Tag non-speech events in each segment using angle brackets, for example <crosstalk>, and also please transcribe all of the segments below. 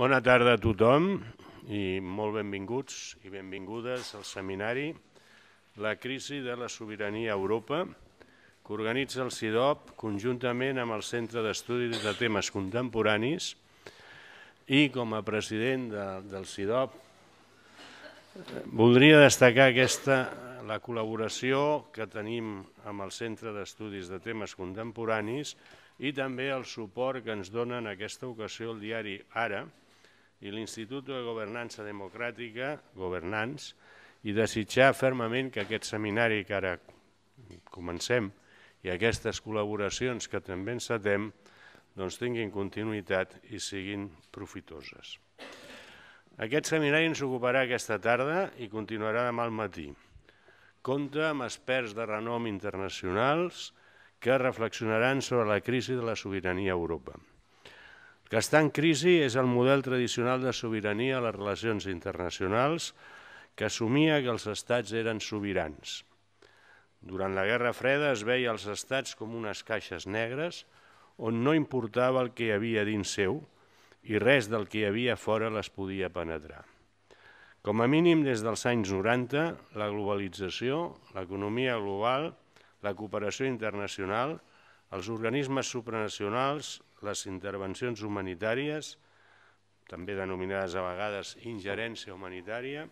Bona tarda a tothom i molt benvinguts i benvingudes al seminari La crisi de la sobirania a Europa que organitza el CIDOP conjuntament amb el Centre d'Estudis de Temes Contemporanis i com a president de, del CIDOP voldria destacar aquesta, la col·laboració que tenim amb el Centre d'Estudis de Temes Contemporanis i també el suport que ens dona en aquesta ocasió el diari Ara, i l'Institut de Governança Democràtica, Governants, i desitjar fermament que aquest seminari que ara comencem i aquestes col·laboracions que també encetem doncs tinguin continuïtat i siguin profitoses. Aquest seminari ens ocuparà aquesta tarda i continuarà demà al matí. Compta amb experts de renom internacionals que reflexionaran sobre la crisi de la sobirania a Europa. Que està en crisi és el model tradicional de sobirania a les relacions internacionals que assumia que els estats eren sobirans. Durant la Guerra Freda es veia els estats com unes caixes negres on no importava el que hi havia dins seu i res del que hi havia fora les podia penetrar. Com a mínim des dels anys 90, la globalització, l'economia global, la cooperació internacional, els organismes supranacionals, les intervencions humanitàries, també denominades a vegades ingerència humanitària,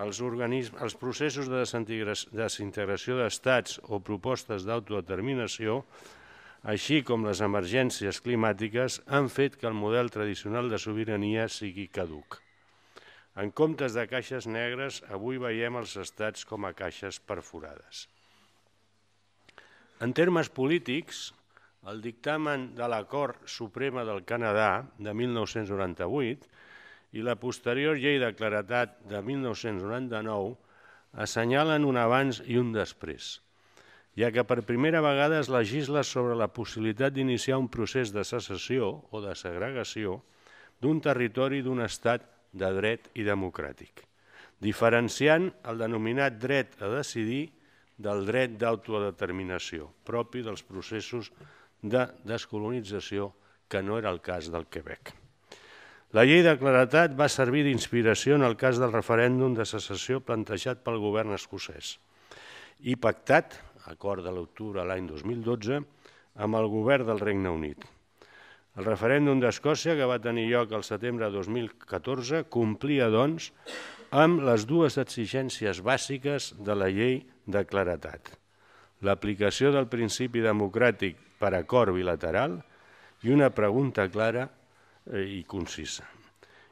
els, els processos de desintegració d'estats o propostes d'autodeterminació, així com les emergències climàtiques, han fet que el model tradicional de sobirania sigui caduc. En comptes de caixes negres, avui veiem els estats com a caixes perforades. En termes polítics, el dictamen de l'Acord Suprema del Canadà de 1998 i la posterior Llei de Claretat de 1999 assenyalen un abans i un després, ja que per primera vegada es legisla sobre la possibilitat d'iniciar un procés de secessió o de segregació d'un territori d'un estat de dret i democràtic, diferenciant el denominat dret a decidir del dret d'autodeterminació, propi dels processos de descolonització, que no era el cas del Quebec. La llei de claretat va servir d'inspiració en el cas del referèndum de secessió plantejat pel govern escocès i pactat, acord de l'octubre l'any 2012, amb el govern del Regne Unit. El referèndum d'Escòcia, que va tenir lloc al setembre de 2014, complia, doncs, amb les dues exigències bàsiques de la llei de claretat. L'aplicació del principi democràtic per acord bilateral i una pregunta clara eh, i concisa.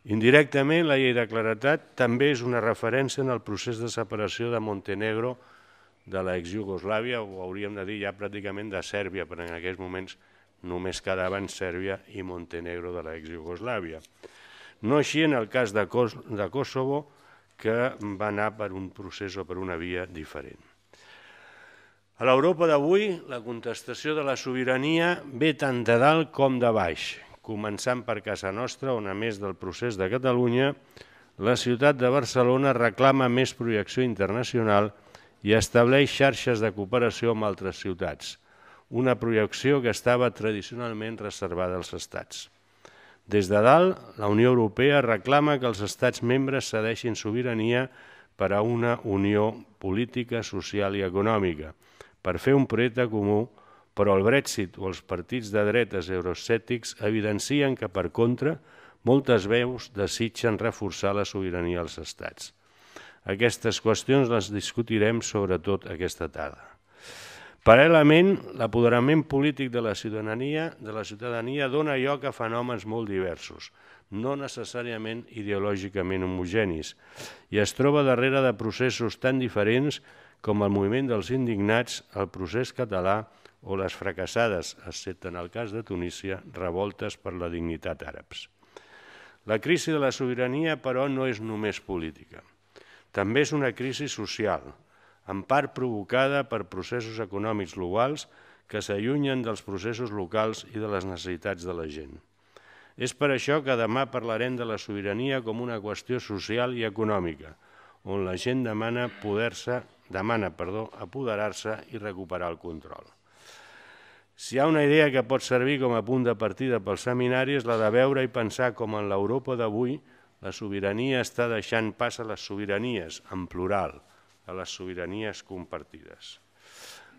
Indirectament, la llei de claretat també és una referència en el procés de separació de Montenegro de l'ex-Jugoslàvia, o hauríem de dir ja pràcticament de Sèrbia, perquè en aquells moments només quedaven Sèrbia i Montenegro de l'ex-Jugoslàvia. No així en el cas de Kosovo, que va anar per un procés o per una via diferent. A l'Europa d'avui, la contestació de la sobirania ve tant de dalt com de baix, començant per casa nostra, on a més del procés de Catalunya, la ciutat de Barcelona reclama més projecció internacional i estableix xarxes de cooperació amb altres ciutats, una projecció que estava tradicionalment reservada als estats. Des de dalt, la Unió Europea reclama que els estats membres cedeixin sobirania per a una unió política, social i econòmica, per fer un projecte comú, però el Brexit o els partits de dretes euroscèptics evidencien que, per contra, moltes veus desitgen reforçar la sobirania als estats. Aquestes qüestions les discutirem sobretot aquesta tarda. Paral·lelament, l'apoderament polític de la ciutadania de la ciutadania dona lloc a fenòmens molt diversos, no necessàriament ideològicament homogenis, i es troba darrere de processos tan diferents com el moviment dels indignats, el procés català o les fracassades, excepte en el cas de Tunísia, revoltes per la dignitat àrabs. La crisi de la sobirania, però, no és només política. També és una crisi social, en part provocada per processos econòmics globals que s'allunyen dels processos locals i de les necessitats de la gent. És per això que demà parlarem de la sobirania com una qüestió social i econòmica, on la gent demana poder-se demana perdó, apoderar-se i recuperar el control. Si hi ha una idea que pot servir com a punt de partida pel seminari és la de veure i pensar com en l'Europa d'avui la sobirania està deixant pas a les sobiranies, en plural, a les sobiranies compartides.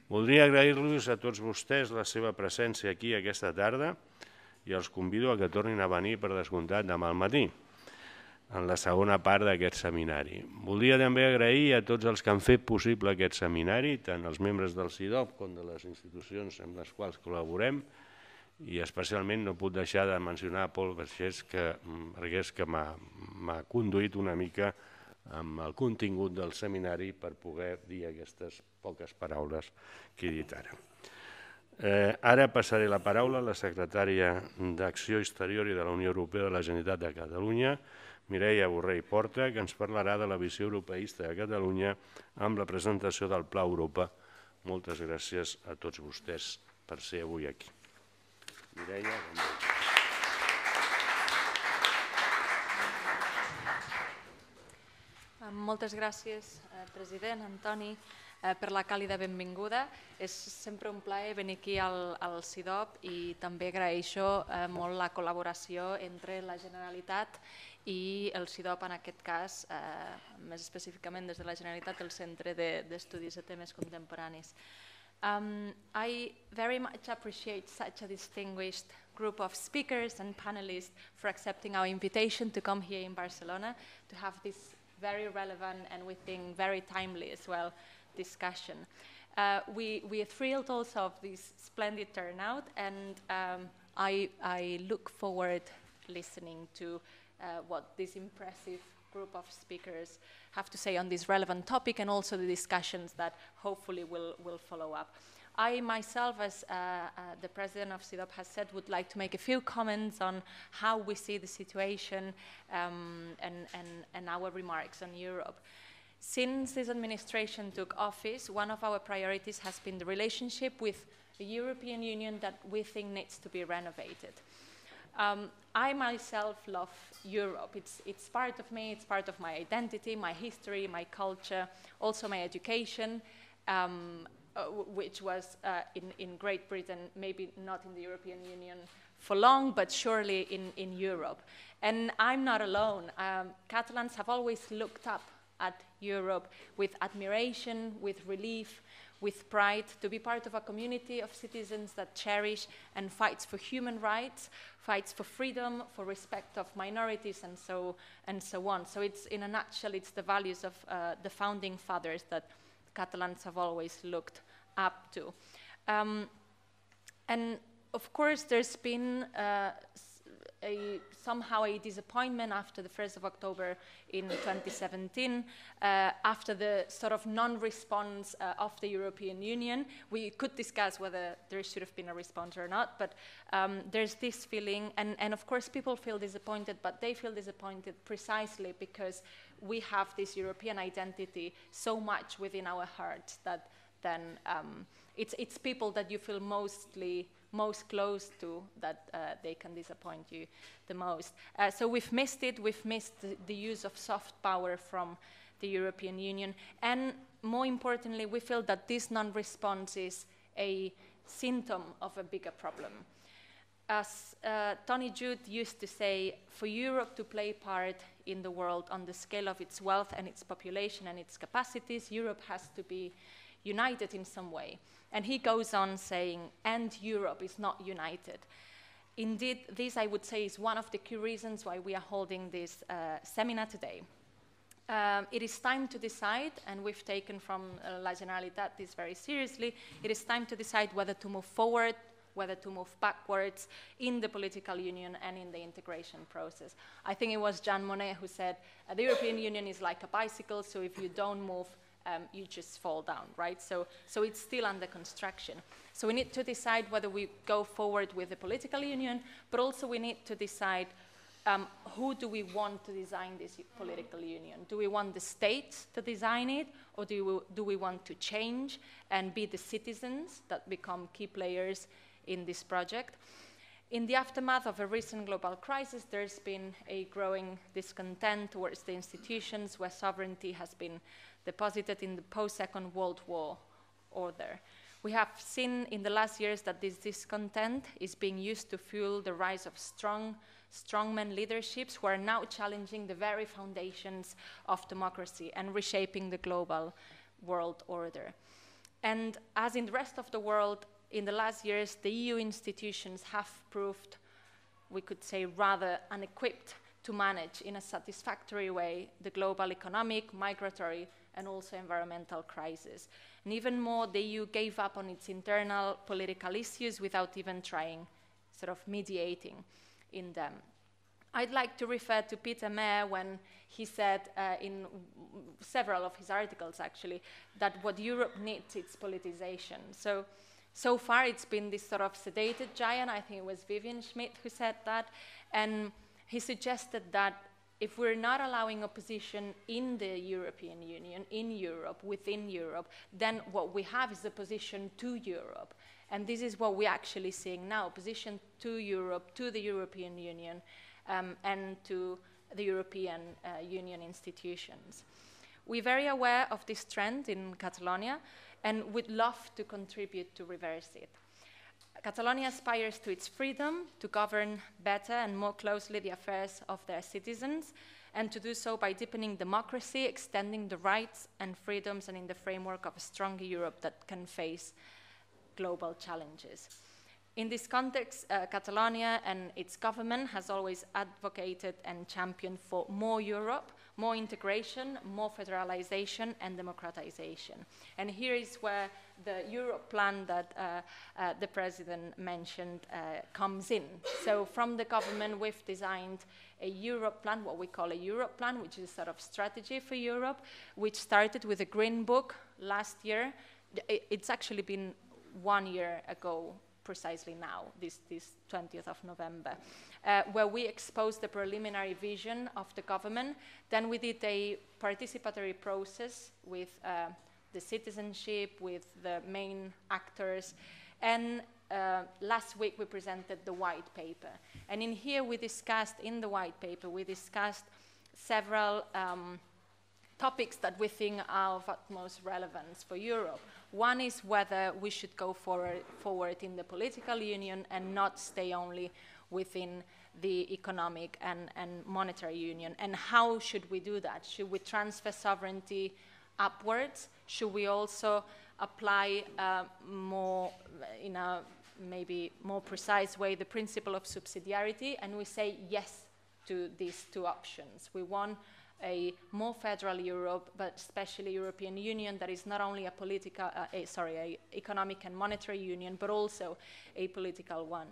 Voldria agrair-los a tots vostès la seva presència aquí aquesta tarda i els convido a que tornin a venir per descomptat demà al matí en la segona part d'aquest seminari. Voldria també agrair a tots els que han fet possible aquest seminari, tant els membres del CIDOP com de les institucions amb les quals col·laborem, i especialment no puc deixar de mencionar Pol Vergés, que, mm, perquè és que m'ha conduït una mica amb el contingut del seminari per poder dir aquestes poques paraules que he dit ara. Eh, ara passaré la paraula a la secretària d'Acció Exterior i de la Unió Europea de la Generalitat de Catalunya, Mireia Borrell Porta, que ens parlarà de la visió europeista de Catalunya amb la presentació del Pla Europa. Moltes gràcies a tots vostès per ser avui aquí. Mireia, Moltes gràcies, eh, president, Antoni eh, per la càlida benvinguda. És sempre un plaer venir aquí al, al CIDOP i també agraeixo eh, molt la col·laboració entre la Generalitat i el CIDOB en aquest cas, eh, més específicament des de la Generalitat, el Centre d'Estudis de, de Temes Contemporanis. Um, I very much appreciate such a distinguished group of speakers and panelists for accepting our invitation to come here in Barcelona to have this very relevant and we think very timely as well discussion. Uh, we, we, are thrilled also of this splendid turnout and um, I, I, look forward listening to uh, what this impressive group of speakers have to say on this relevant topic and also the discussions that hopefully will, will follow up. I myself, as uh, uh, the president of CIDOB has said, would like to make a few comments on how we see the situation um, and, and, and our remarks on Europe. Since this administration took office, one of our priorities has been the relationship with the European Union that we think needs to be renovated. Um, I myself love Europe. It's, it's part of me, it's part of my identity, my history, my culture, also my education, um, uh, which was uh, in, in Great Britain, maybe not in the European Union for long, but surely in, in Europe. And I'm not alone. Um, Catalans have always looked up at Europe with admiration, with relief, with pride, to be part of a community of citizens that cherish and fights for human rights, fights for freedom, for respect of minorities, and so, and so on. So it's, in a nutshell, it's the values of uh, the founding fathers that Catalans have always looked up to. Um, and of course, there's been uh, a, somehow a disappointment after the 1st of October in 2017, uh, after the sort of non-response uh, of the European Union. We could discuss whether there should have been a response or not, but um, there's this feeling, and, and of course people feel disappointed, but they feel disappointed precisely because we have this European identity so much within our hearts that then um, it's, it's people that you feel mostly most close to that uh, they can disappoint you the most. Uh, so we've missed it, we've missed the, the, use of soft power from the European Union, and more importantly, we feel that this non-response is a symptom of a bigger problem. As uh, Tony Judt used to say, for Europe to play part in the world on the scale of its wealth and its population and its capacities, Europe has to be united in some way. And he goes on saying, and Europe is not united. Indeed, this, I would say, is one of the key reasons why we are holding this uh, seminar today. Um, it is time to decide, and we've taken from uh, La Generalitat this very seriously, it is time to decide whether to move forward, whether to move backwards in the political union and in the integration process. I think it was Jean Monnet who said, the European Union is like a bicycle, so if you don't move um, you just fall down, right? So, so it's still under construction. So we need to decide whether we go forward with the political union, but also we need to decide um, who do we want to design this political union? Do we want the states to design it, or do we, do we want to change and be the citizens that become key players in this project? In the aftermath of a recent global crisis, there's been a growing discontent towards the institutions where sovereignty has been deposited in the post-Second World War order. We have seen in the last years that this discontent is being used to fuel the rise of strong strongman leaderships who are now challenging the very foundations of democracy and reshaping the global world order. And as in the rest of the world, in the last years, the EU institutions have proved, we could say, rather unequipped to manage in a satisfactory way the global economic, migratory, and also environmental crisis. And even more, the EU gave up on its internal political issues without even trying, sort of mediating in them. I'd like to refer to Peter Mair when he said uh, in several of his articles, actually, that what Europe needs is politicization. So, so far it's been this sort of sedated giant. I think it was Vivien Schmidt who said that. And he suggested that if we're not allowing opposition in the European Union, in Europe, within Europe, then what we have is opposition to Europe. And this is what we're actually seeing now, opposition to Europe, to the European Union, um, and to the European uh, Union institutions. We're very aware of this trend in Catalonia and would love to contribute to reverse it. Catalonia aspires to its freedom to govern better and more closely the affairs of their citizens, and to do so by deepening democracy, extending the rights and freedoms, and in the framework of a stronger Europe that can face global challenges. In this context, uh, Catalonia and its government has always advocated and championed for more Europe, more integration, more federalization, and democratization. And here is where the Europe plan that uh, uh, the President mentioned uh, comes in. So from the government, we've designed a Europe plan, what we call a Europe plan, which is a sort of strategy for Europe, which started with a green book last year. It's actually been one year ago precisely now, this, this 20th of November, uh, where we exposed the preliminary vision of the government. Then we did a participatory process with uh, the citizenship, with the main actors, and uh, last week we presented the white paper. And in here we discussed, in the white paper, we discussed several um, topics that we think are of utmost relevance for Europe. One is whether we should go forward, forward in the political union and not stay only within the economic and, and monetary union. And how should we do that? Should we transfer sovereignty upwards? Should we also apply uh, more, in a maybe more precise way, the principle of subsidiarity? And we say yes to these two options. We want a more federal Europe, but especially European Union that is not only a political, uh, a, sorry, a economic and monetary union, but also a political one.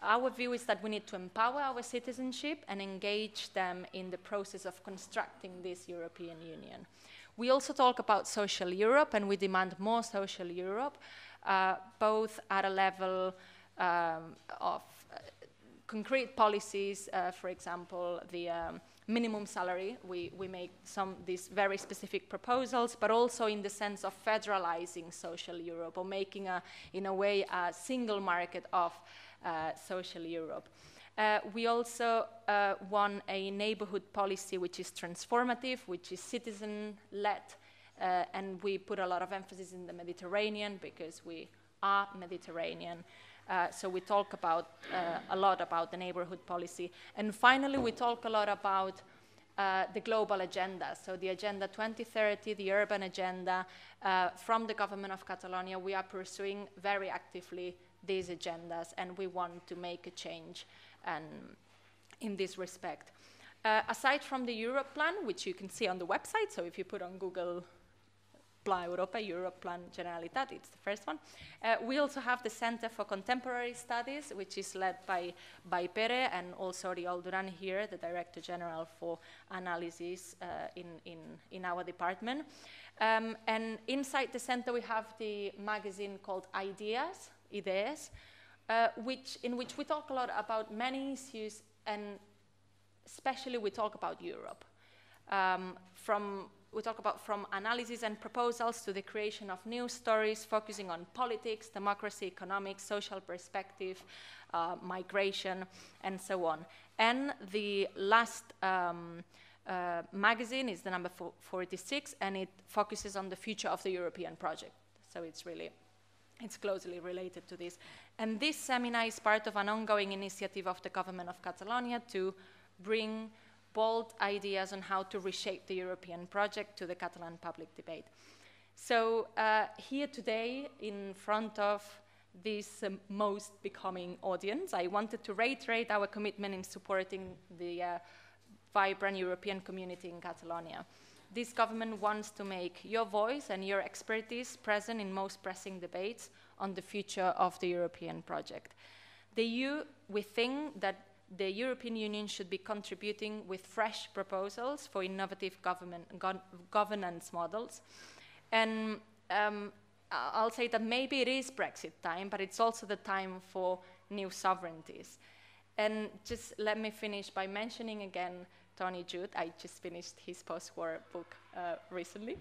Our view is that we need to empower our citizenship and engage them in the process of constructing this European Union. We also talk about social Europe and we demand more social Europe, uh, both at a level um, of uh, concrete policies, uh, for example, the um, minimum salary. We, we make some these very specific proposals, but also in the sense of federalizing social Europe or making, a, in a way, a single market of uh, social Europe. Uh, we also uh, want a neighborhood policy which is transformative, which is citizen-led, uh, and we put a lot of emphasis in the Mediterranean because we are Mediterranean. Uh, so we talk about uh, a lot about the neighborhood policy. And finally, we talk a lot about uh, the global agenda. So the Agenda 2030, the urban agenda, uh, from the government of Catalonia, we are pursuing very actively these agendas, and we want to make a change and in this respect. Uh, aside from the Europe plan, which you can see on the website, so if you put on Google Plan Europa, Europe Plan Generalitat, it's the first one. Uh, we also have the Center for Contemporary Studies, which is led by, by Pere and also Oriol Duran here, the Director General for Analysis uh, in, in, in our department. Um, and inside the center we have the magazine called Ideas, Ideas, uh, which, in which we talk a lot about many issues and especially we talk about Europe. Um, from we talk about from analysis and proposals to the creation of new stories focusing on politics, democracy, economics, social perspective, uh, migration, and so on. And the last um, uh, magazine is the number 46, and it focuses on the future of the European project. So it's really it's closely related to this. And this seminar is part of an ongoing initiative of the government of Catalonia to bring bold ideas on how to reshape the European project to the Catalan public debate. So uh, here today, in front of this um, most becoming audience, I wanted to reiterate our commitment in supporting the uh, vibrant European community in Catalonia. This government wants to make your voice and your expertise present in most pressing debates on the future of the European project. The EU, we think that the European Union should be contributing with fresh proposals for innovative government, go governance models. And um, I'll say that maybe it is Brexit time, but it's also the time for new sovereignties. And just let me finish by mentioning again Tony Judt. I just finished his post-war book uh, recently.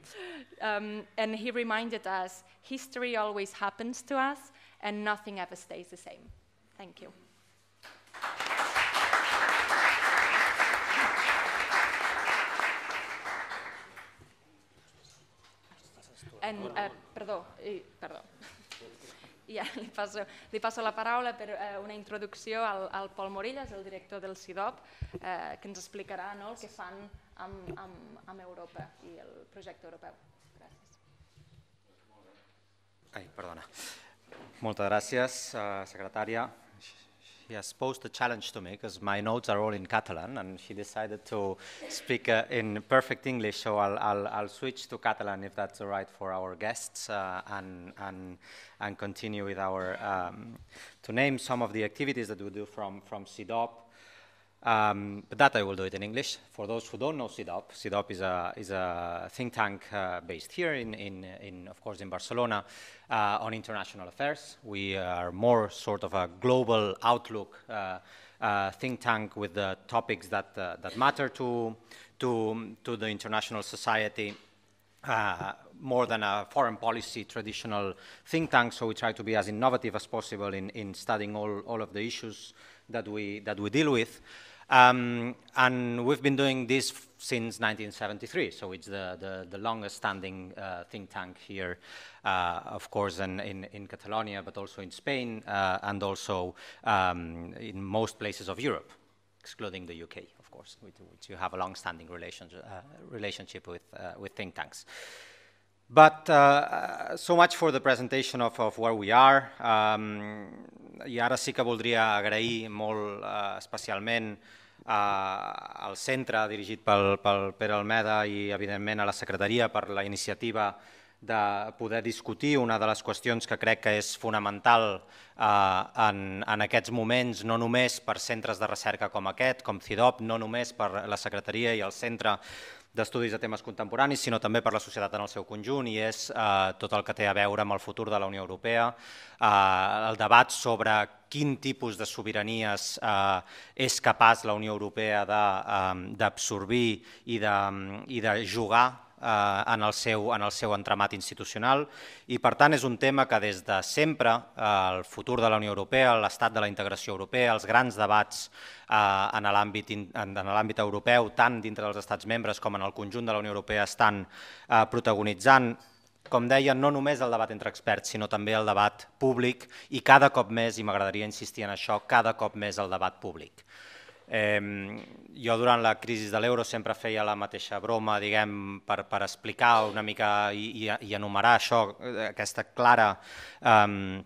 Um, and he reminded us, history always happens to us and nothing ever stays the same. Thank you. And, uh, perdó, eh, perdó. <laughs> Ja, li passo, li passo la paraula per eh, una introducció al, al Pol Morillas, el director del CIDOP, eh, que ens explicarà no, el que fan amb, amb, amb Europa i el projecte europeu. Gràcies. Ai, perdona. Moltes gràcies, uh, secretària. She has posed a challenge to me because my notes are all in Catalan and she decided to speak uh, in perfect English, so I'll, I'll, I'll, switch to Catalan if that's all right for our guests uh, and, and, and continue with our, um, to name some of the activities that we do from, from CIDOB. Um, but that I will do it in English. For those who don't know CIDOB, CIDOB is a, is a think tank uh, based here in, in, in, of course, in Barcelona uh, on international affairs. We are more sort of a global outlook uh, uh think tank with the topics that, uh, that matter to, to, to the international society uh, more than a foreign policy traditional think tank, so we try to be as innovative as possible in, in studying all, all of the issues that we, that we deal with. Um, and we've been doing this since 1973, so it's the, the, the longest standing uh, think tank here, uh, of course, in, in, in, Catalonia, but also in Spain, uh, and also um, in most places of Europe, excluding the UK, of course, with which you have a long-standing relationship, uh, relationship with, uh, with think tanks. But uh, so much for the presentation of, of where we are. Um, I ara sí que voldria agrair molt uh, especialment al centre dirigit pel, pel Pere Almeda i evidentment a la secretaria per la iniciativa de poder discutir. Una de les qüestions que crec que és fonamental eh, en, en aquests moments, no només per centres de recerca com aquest, com CIDOP, no només per la secretaria i el centre d'estudis de temes contemporanis, sinó també per la societat en el seu conjunt, i és eh, tot el que té a veure amb el futur de la Unió Europea, eh, el debat sobre quin tipus de sobiranies eh, és capaç la Unió Europea eh, d'absorbir i, de, i de jugar en, el seu, en el seu entramat institucional i per tant és un tema que des de sempre eh, el futur de la Unió Europea, l'estat de la integració europea, els grans debats eh, en l'àmbit europeu, tant dintre dels estats membres com en el conjunt de la Unió Europea estan eh, protagonitzant com deia, no només el debat entre experts, sinó també el debat públic i cada cop més, i m'agradaria insistir en això, cada cop més el debat públic. Eh, jo durant la crisi de l'euro sempre feia la mateixa broma, diguem, per, per explicar una mica i, i, i enumerar això, aquesta clara eh,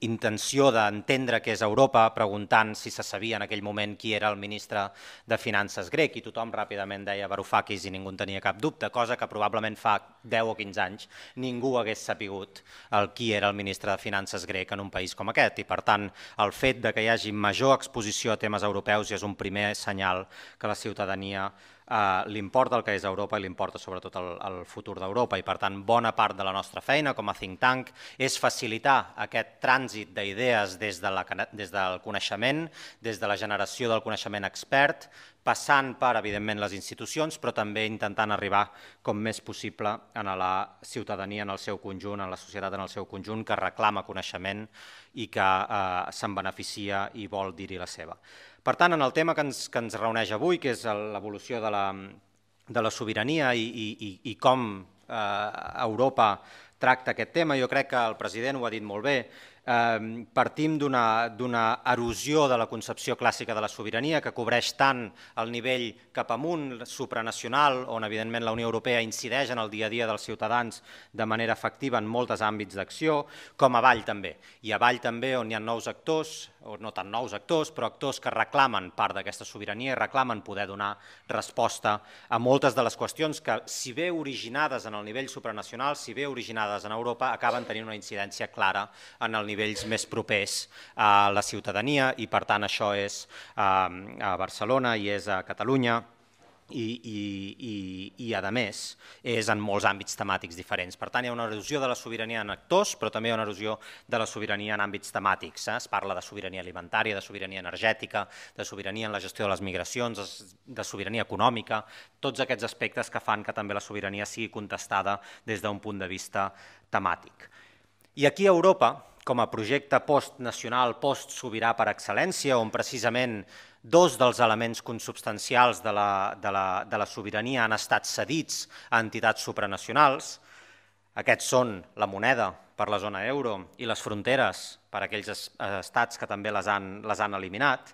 intenció d'entendre què és Europa, preguntant si se sabia en aquell moment qui era el ministre de Finances grec i tothom ràpidament deia Varoufakis i ningú en tenia cap dubte, cosa que probablement fa 10 o 15 anys ningú hagués sapigut el qui era el ministre de Finances grec en un país com aquest. I per tant el fet de que hi hagi major exposició a temes europeus ja és un primer senyal que la ciutadania eh, l'importa el que és Europa i l'importa sobretot el, el futur d'Europa i per tant bona part de la nostra feina com a think tank és facilitar aquest trànsit d'idees des, de la, des del coneixement, des de la generació del coneixement expert, passant per, evidentment, les institucions, però també intentant arribar com més possible a la ciutadania en el seu conjunt, a la societat en el seu conjunt, que reclama coneixement i que eh, se'n beneficia i vol dir-hi la seva. Per tant, en el tema que ens, que ens reuneix avui, que és l'evolució de, la, de la sobirania i, i, i com eh, Europa tracta aquest tema. Jo crec que el president ho ha dit molt bé, eh, partim d'una erosió de la concepció clàssica de la sobirania que cobreix tant el nivell cap amunt, supranacional, on evidentment la Unió Europea incideix en el dia a dia dels ciutadans de manera efectiva en molts àmbits d'acció, com avall també. I avall també on hi ha nous actors, o no tan nous actors, però actors que reclamen part d'aquesta sobirania i reclamen poder donar resposta a moltes de les qüestions que, si bé originades en el nivell supranacional, si bé originades en Europa, acaben tenint una incidència clara en el nivells més propers a la ciutadania i per tant això és a Barcelona i és a Catalunya i, i, i, i a més és en molts àmbits temàtics diferents. Per tant, hi ha una erosió de la sobirania en actors, però també hi ha una erosió de la sobirania en àmbits temàtics. Eh? Es parla de sobirania alimentària, de sobirania energètica, de sobirania en la gestió de les migracions, de sobirania econòmica, tots aquests aspectes que fan que també la sobirania sigui contestada des d'un punt de vista temàtic. I aquí a Europa, com a projecte postnacional, postsobirà per excel·lència, on precisament dos dels elements consubstancials de la, de, la, de la sobirania han estat cedits a entitats supranacionals. Aquests són la moneda per la zona euro i les fronteres per aquells estats que també les han, les han eliminat.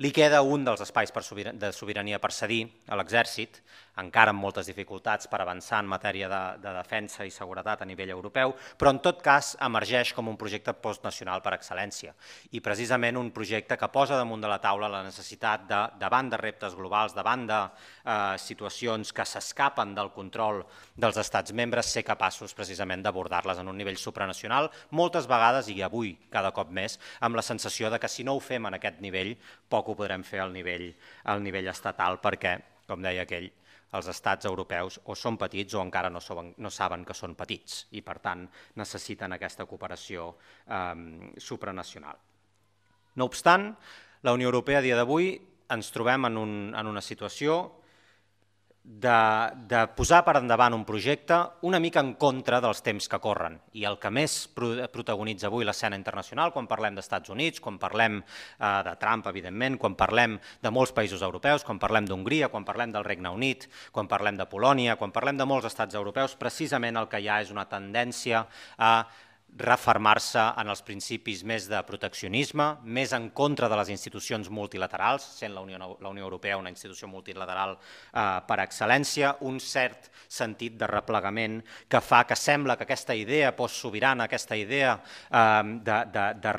Li queda un dels espais per de sobirania per cedir a l'exèrcit, encara amb moltes dificultats per avançar en matèria de, de defensa i seguretat a nivell europeu, però en tot cas emergeix com un projecte postnacional per excel·lència i precisament un projecte que posa damunt de la taula la necessitat de, davant de reptes globals, davant de eh, situacions que s'escapen del control dels estats membres, ser capaços precisament d'abordar-les en un nivell supranacional, moltes vegades, i avui cada cop més, amb la sensació de que si no ho fem en aquest nivell, poc ho podrem fer al nivell, al nivell estatal perquè, com deia aquell, els estats europeus o són petits o encara no, soben, no saben que són petits i, per tant, necessiten aquesta cooperació eh, supranacional. No obstant, la Unió Europea a dia d'avui ens trobem en, un, en una situació de, de posar per endavant un projecte una mica en contra dels temps que corren. I el que més protagonitza avui l'escena internacional, quan parlem d'Estats Units, quan parlem eh, de Trump, evidentment, quan parlem de molts països europeus, quan parlem d'Hongria, quan parlem del Regne Unit, quan parlem de Polònia, quan parlem de molts estats europeus, precisament el que hi ha és una tendència a refermar-se en els principis més de proteccionisme, més en contra de les institucions multilaterals, sent la Unió, la Unió Europea una institució multilateral eh, per excel·lència, un cert sentit de replegament que fa que sembla que aquesta idea postsobirana, aquesta idea eh, de, de, de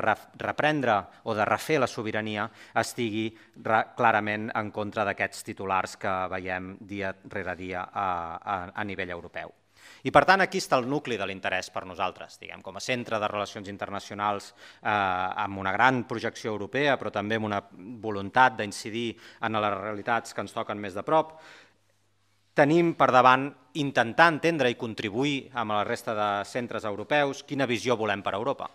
reprendre o de refer la sobirania estigui re, clarament en contra d'aquests titulars que veiem dia rere dia a, a, a nivell europeu. I per tant aquí està el nucli de l'interès per nosaltres, diguem, com a centre de relacions internacionals eh, amb una gran projecció europea, però també amb una voluntat d'incidir en les realitats que ens toquen més de prop, tenim per davant intentar entendre i contribuir amb la resta de centres europeus quina visió volem per Europa.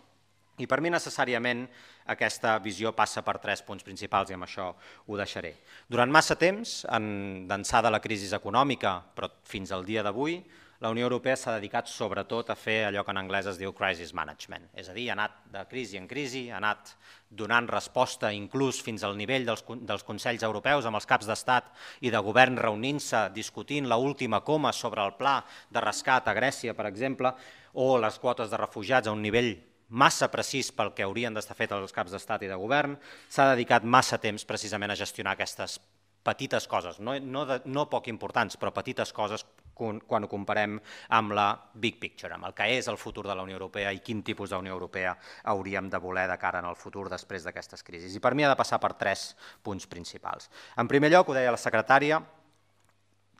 I per mi necessàriament aquesta visió passa per tres punts principals i amb això ho deixaré. Durant massa temps, en d'ençà de la crisi econòmica, però fins al dia d'avui, la Unió Europea s'ha dedicat sobretot a fer allò que en anglès es diu crisis management, és a dir, ha anat de crisi en crisi, ha anat donant resposta inclús fins al nivell dels, dels Consells Europeus amb els caps d'estat i de govern reunint-se, discutint la última coma sobre el pla de rescat a Grècia, per exemple, o les quotes de refugiats a un nivell massa precís pel que haurien d'estar fet els caps d'estat i de govern, s'ha dedicat massa temps precisament a gestionar aquestes petites coses, no, no, de, no poc importants, però petites coses quan, ho comparem amb la big picture, amb el que és el futur de la Unió Europea i quin tipus de Unió Europea hauríem de voler de cara en el futur després d'aquestes crisis. I per mi ha de passar per tres punts principals. En primer lloc, ho deia la secretària,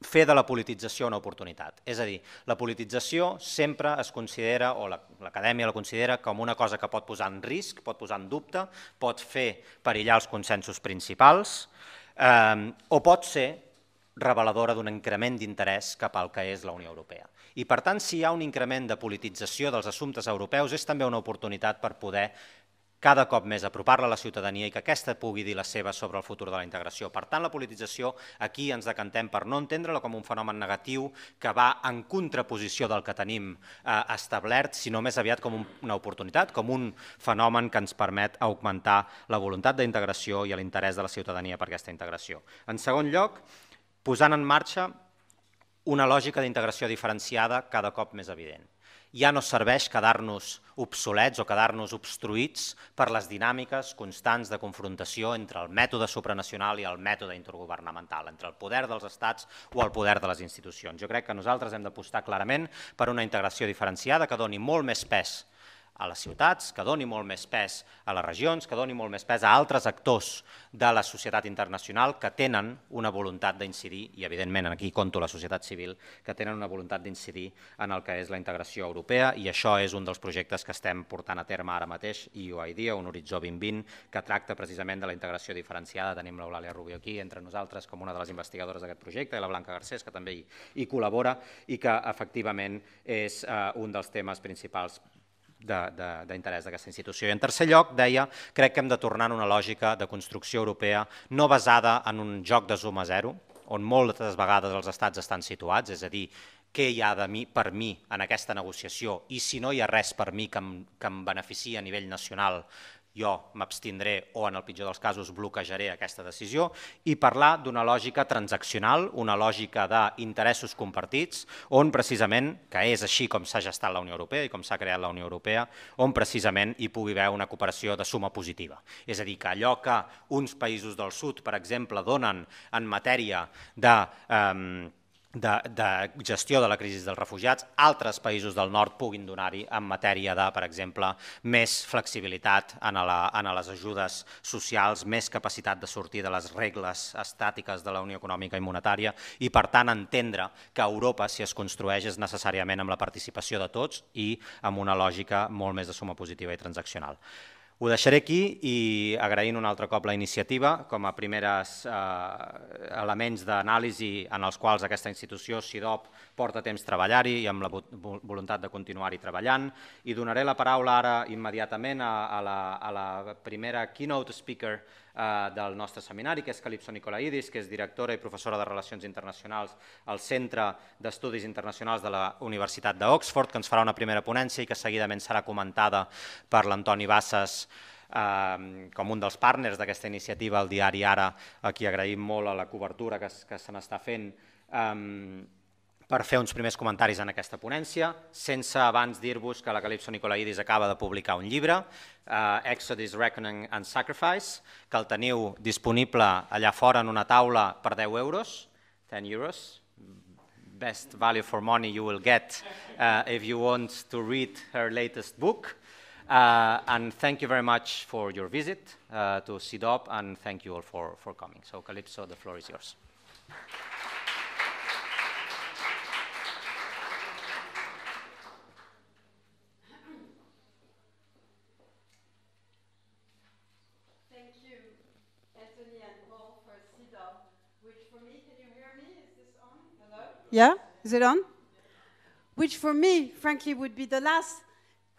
fer de la politització una oportunitat. És a dir, la politització sempre es considera, o l'acadèmia la considera, com una cosa que pot posar en risc, pot posar en dubte, pot fer perillar els consensos principals, eh, o pot ser reveladora d'un increment d'interès cap al que és la Unió Europea. I per tant, si hi ha un increment de politització dels assumptes europeus, és també una oportunitat per poder cada cop més apropar-la a la ciutadania i que aquesta pugui dir la seva sobre el futur de la integració. Per tant, la politització aquí ens decantem per no entendre-la com un fenomen negatiu que va en contraposició del que tenim eh, establert, sinó més aviat com un, una oportunitat, com un fenomen que ens permet augmentar la voluntat d'integració i l'interès de la ciutadania per aquesta integració. En segon lloc, posant en marxa una lògica d'integració diferenciada cada cop més evident. ja no serveix quedar-nos obsolets o quedar-nos obstruïts per les dinàmiques constants de confrontació entre el mètode supranacional i el mètode intergovernamental, entre el poder dels estats o el poder de les institucions. Jo crec que nosaltres hem d'apostar clarament per una integració diferenciada que doni molt més pes a les ciutats, que doni molt més pes a les regions, que doni molt més pes a altres actors de la societat internacional que tenen una voluntat d'incidir, i evidentment aquí conto la societat civil, que tenen una voluntat d'incidir en el que és la integració europea i això és un dels projectes que estem portant a terme ara mateix, EU IDEA, un horitzó 2020, que tracta precisament de la integració diferenciada. Tenim l'Eulàlia Rubio aquí entre nosaltres com una de les investigadores d'aquest projecte i la Blanca Garcés, que també hi, hi col·labora i que efectivament és eh, un dels temes principals d'interès d'aquesta institució. I en tercer lloc, deia, crec que hem de tornar a una lògica de construcció europea no basada en un joc de suma zero, on moltes vegades els estats estan situats, és a dir, què hi ha de mi per mi en aquesta negociació i si no hi ha res per mi que em, que em beneficia a nivell nacional, jo m'abstindré o en el pitjor dels casos bloquejaré aquesta decisió i parlar d'una lògica transaccional, una lògica d'interessos compartits, on precisament, que és així com s'ha gestat la Unió Europea i com s'ha creat la Unió Europea, on precisament hi pugui haver una cooperació de suma positiva. És a dir, que allò que uns països del sud, per exemple, donen en matèria de eh, de, de gestió de la crisi dels refugiats, altres països del nord puguin donar-hi en matèria de, per exemple, més flexibilitat en, la, en les ajudes socials, més capacitat de sortir de les regles estàtiques de la Unió Econòmica i Monetària i, per tant, entendre que Europa, si es construeix, és necessàriament amb la participació de tots i amb una lògica molt més de suma positiva i transaccional. Ho deixaré aquí i agraint un altre cop la iniciativa com a primers eh, elements d'anàlisi en els quals aquesta institució, SIDOP, porta temps treballar-hi i amb la voluntat de continuar-hi treballant. I donaré la paraula ara immediatament a, a, la, a la primera keynote speaker eh, del nostre seminari, que és Calipso Nicolaidis, que és directora i professora de Relacions Internacionals al Centre d'Estudis Internacionals de la Universitat d'Oxford, que ens farà una primera ponència i que seguidament serà comentada per l'Antoni Bassas eh, com un dels partners d'aquesta iniciativa al diari Ara, a qui agraïm molt a la cobertura que, que se n'està fent eh, per fer uns primers comentaris en aquesta ponència, sense abans dir-vos que la Calipso Nicolaidis acaba de publicar un llibre, uh, Exodus, Reckoning and Sacrifice, que el teniu disponible allà fora en una taula per 10 euros, 10 euros, best value for money you will get uh, if you want to read her latest book. Uh, and thank you very much for your visit uh, to CIDOP, and thank you all for, for coming. So Calypso, the floor is yours. Yeah? Is it on? Which for me, frankly, would be the last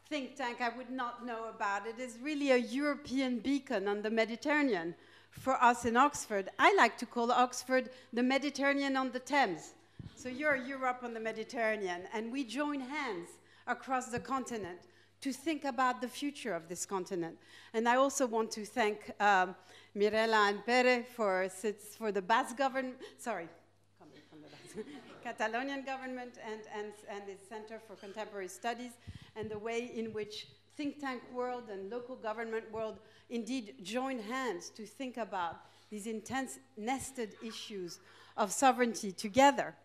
think tank I would not know about. It is really a European beacon on the Mediterranean for us in Oxford. I like to call Oxford the Mediterranean on the Thames. So you're Europe on the Mediterranean, and we join hands across the continent to think about the future of this continent. And I also want to thank um, Mirella and Pere for, for the Basque government, sorry, Catalonian government and, and, and its Center for Contemporary Studies, and the way in which think tank world and local government world indeed join hands to think about these intense nested issues of sovereignty together.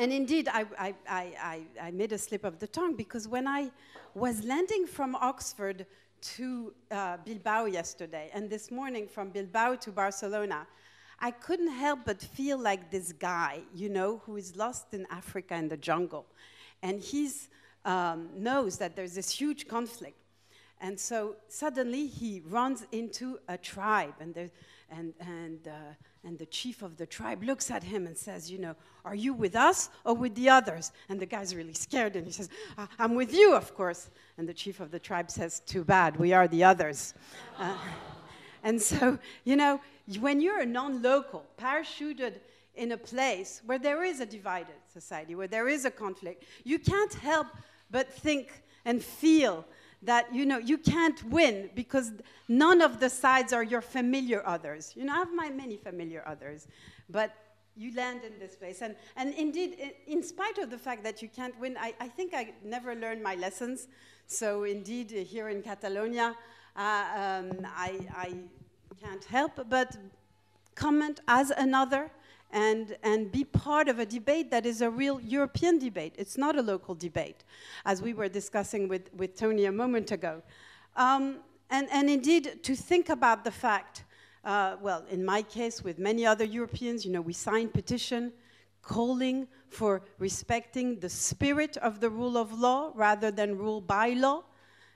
And indeed, I, I, I, I, made a slip of the tongue because when I was landing from Oxford to uh, Bilbao yesterday, and this morning from Bilbao to Barcelona, I couldn't help but feel like this guy, you know, who is lost in Africa in the jungle. And he um, knows that there's this huge conflict. And so suddenly he runs into a tribe, and, there, and, and, uh, and the chief of the tribe looks at him and says, You know, are you with us or with the others? And the guy's really scared, and he says, I'm with you, of course. And the chief of the tribe says, Too bad, we are the others. Uh, <laughs> and so, you know, when you're a non-local, parachuted in a place where there is a divided society, where there is a conflict, you can't help but think and feel that you know you can't win because none of the sides are your familiar others. You know, I have my many familiar others, but you land in this place. And, and indeed, in spite of the fact that you can't win, I, I think I never learned my lessons. So indeed, here in Catalonia, uh, um, I, I can't help but comment as another and, and be part of a debate that is a real European debate. It's not a local debate, as we were discussing with, with Tony a moment ago. Um, and, and indeed, to think about the fact, uh, well, in my case, with many other Europeans, you know, we signed petition calling for respecting the spirit of the rule of law rather than rule by law,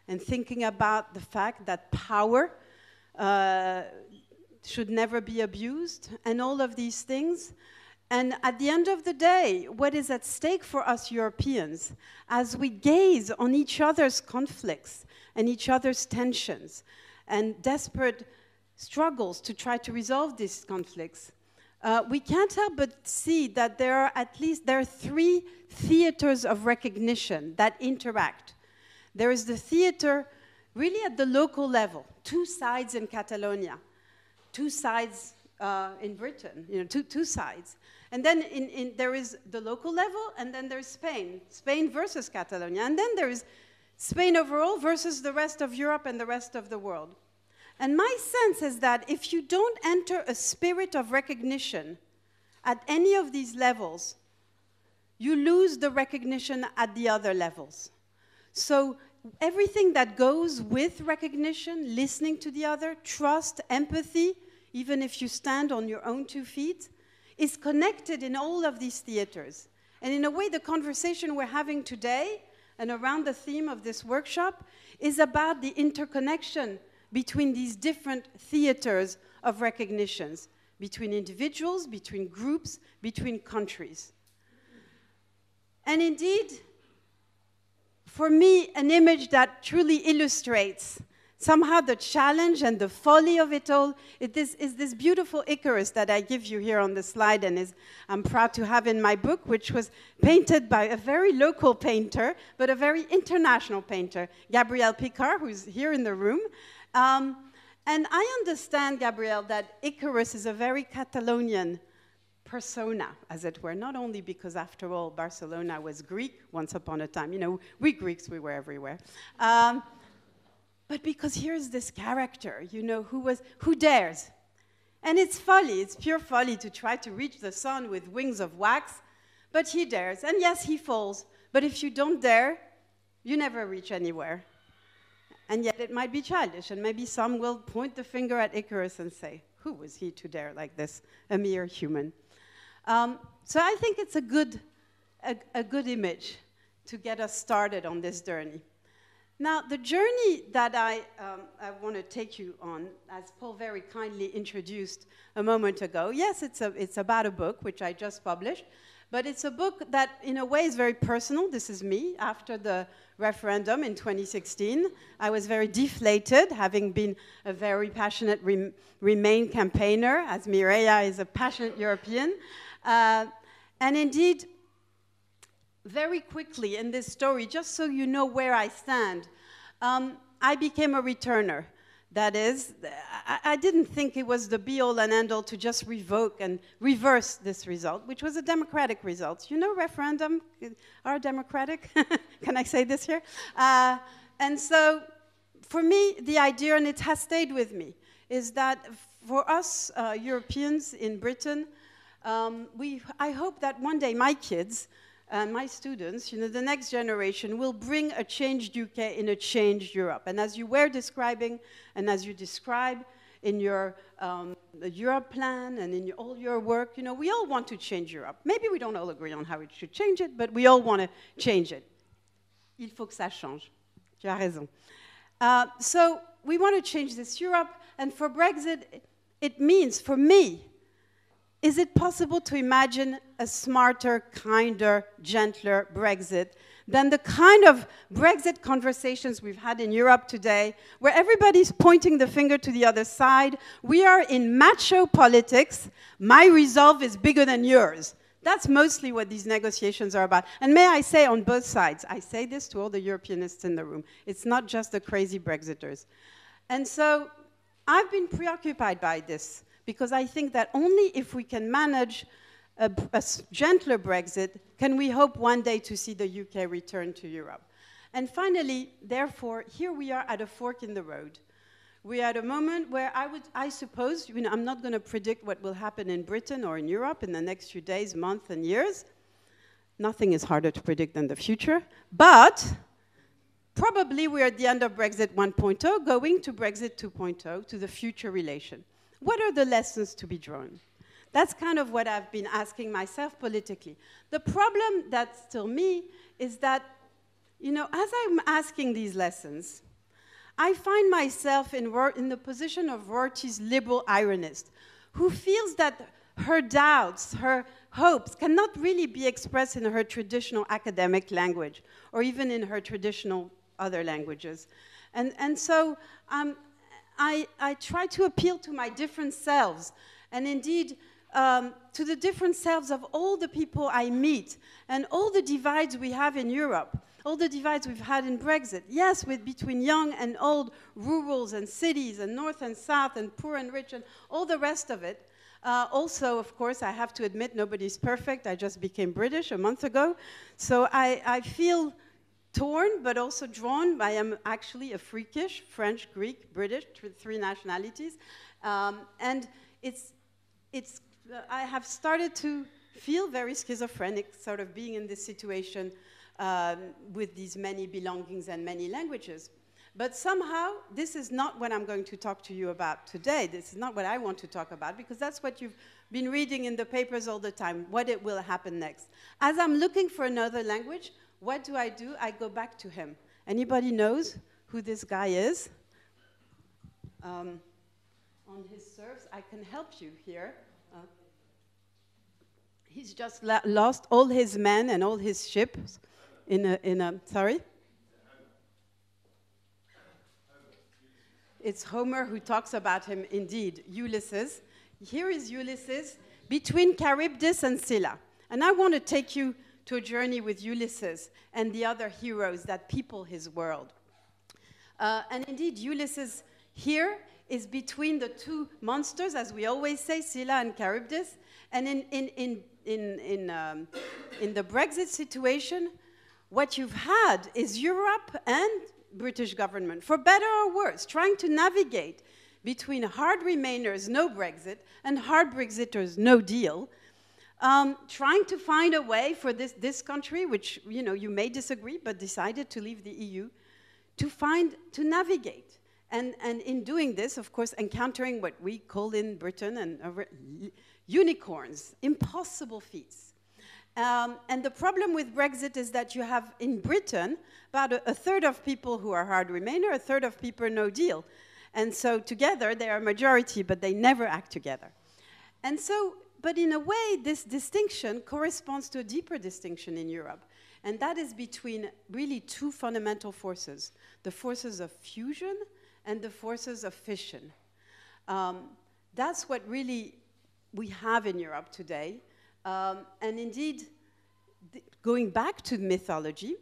and thinking about the fact that power uh, should never be abused, and all of these things. And at the end of the day, what is at stake for us Europeans as we gaze on each other's conflicts and each other's tensions and desperate struggles to try to resolve these conflicts, uh, we can't help but see that there are at least there are three theaters of recognition that interact. There is the theater really at the local level, two sides in Catalonia two sides uh, in Britain, you know, two, two sides. And then in, in, there is the local level, and then there's Spain, Spain versus Catalonia. And then there is Spain overall versus the rest of Europe and the rest of the world. And my sense is that if you don't enter a spirit of recognition at any of these levels, you lose the recognition at the other levels. So everything that goes with recognition, listening to the other, trust, empathy, even if you stand on your own two feet, is connected in all of these theaters. And in a way, the conversation we're having today and around the theme of this workshop is about the interconnection between these different theaters of recognitions, between individuals, between groups, between countries. And indeed, for me, an image that truly illustrates somehow the challenge and the folly of it all it is, is, this beautiful Icarus that I give you here on the slide and is, I'm proud to have in my book, which was painted by a very local painter, but a very international painter, Gabriel Picard, who's here in the room. Um, and I understand, Gabriel, that Icarus is a very Catalonian persona, as it were, not only because, after all, Barcelona was Greek once upon a time. You know, we Greeks, we were everywhere. Um, but because here's this character, you know, who was who dares. And it's folly, it's pure folly to try to reach the sun with wings of wax, but he dares. And yes, he falls. But if you don't dare, you never reach anywhere. And yet it might be childish, and maybe some will point the finger at Icarus and say, Who was he to dare like this? A mere human. Um, so I think it's a good, a, a good image to get us started on this journey. Now, the journey that I, um, I want to take you on, as Pol very kindly introduced a moment ago, yes, it's, a, it's about a book which I just published, but it's a book that, in a way, is very personal. This is me after the referendum in 2016. I was very deflated, having been a very passionate Remain campaigner, as Mireia is a passionate European. Uh, and indeed, very quickly in this story, just so you know where I stand, um, I became a returner. That is, I, I, didn't think it was the be all and end all to just revoke and reverse this result, which was a democratic result. You know, referendum are democratic. <laughs> Can I say this here? Uh, and so, for me, the idea, and it has stayed with me, is that for us uh, Europeans in Britain, um, we, I hope that one day my kids and my students, you know, the next generation will bring a changed UK in a changed Europe. And as you were describing, and as you describe in your um, Europe plan and in your, all your work, you know, we all want to change Europe. Maybe we don't all agree on how we should change it, but we all want to change it. Il faut que ça change. Tu as raison. Uh, so we want to change this Europe, and for Brexit, it means, for me, is it possible to imagine a smarter, kinder, gentler Brexit than the kind of Brexit conversations we've had in Europe today, where everybody's pointing the finger to the other side? We are in macho politics. My resolve is bigger than yours. That's mostly what these negotiations are about. And may I say on both sides, I say this to all the Europeanists in the room, it's not just the crazy Brexiters. And so I've been preoccupied by this because I think that only if we can manage a, a gentler Brexit, can we hope one day to see the UK return to Europe? And finally, therefore, here we are at a fork in the road. We are at a moment where I would, I suppose, you know, I'm not going to predict what will happen in Britain or in Europe in the next few days, months, and years. Nothing is harder to predict than the future. But probably we're at the end of Brexit 1.0, going to Brexit 2.0, to the future relation. What are the lessons to be drawn? That's kind of what I've been asking myself politically. The problem that's still me is that, you know, as I'm asking these lessons, I find myself in, in the position of Rorty's liberal ironist, who feels that her doubts, her hopes cannot really be expressed in her traditional academic language or even in her traditional other languages. And, and so um, I, I try to appeal to my different selves. And indeed, um, to the different selves of all the people I meet and all the divides we have in Europe, all the divides we've had in Brexit. Yes, with between young and old, rurals and cities, and north and south, and poor and rich, and all the rest of it. Uh, also, of course, I have to admit nobody's perfect. I just became British a month ago. So I, I feel torn, but also drawn. I am actually a freakish French, Greek, British, three nationalities. Um, and it's, it's I have started to feel very schizophrenic, sort of being in this situation um, with these many belongings and many languages. But somehow, this is not what I'm going to talk to you about today. This is not what I want to talk about, because that's what you've been reading in the papers all the time, what it will happen next. As I'm looking for another language, what do I do? I go back to him. Anybody knows who this guy is? Um, on his serves, I can help you here. Uh, he's just lost all his men and all his ships in a, in a sorry? It's Homer who talks about him indeed, Ulysses. Here is Ulysses between Charybdis and Scylla. And I want to take you to a journey with Ulysses and the other heroes that people his world. Uh, and indeed, Ulysses here is between the two monsters, as we always say, Scylla and Charybdis. And in, in, in, in, in, um, in the Brexit situation, what you've had is Europe and British government, for better or worse, trying to navigate between hard Remainers, no Brexit, and hard Brexiters, no deal, um, trying to find a way for this, this country, which you know you may disagree, but decided to leave the EU, to find to navigate. And, and in doing this, of course, encountering what we call in Britain and uh, unicorns, impossible feats. Um, and the problem with Brexit is that you have in Britain about a, a, third of people who are hard Remainer, a third of people no deal. And so together they are a majority, but they never act together. And so, but in a way, this distinction corresponds to a deeper distinction in Europe. And that is between really two fundamental forces the forces of fusion and the forces of fission. Um, that's what really we have in Europe today. Um, and indeed, going back to mythology,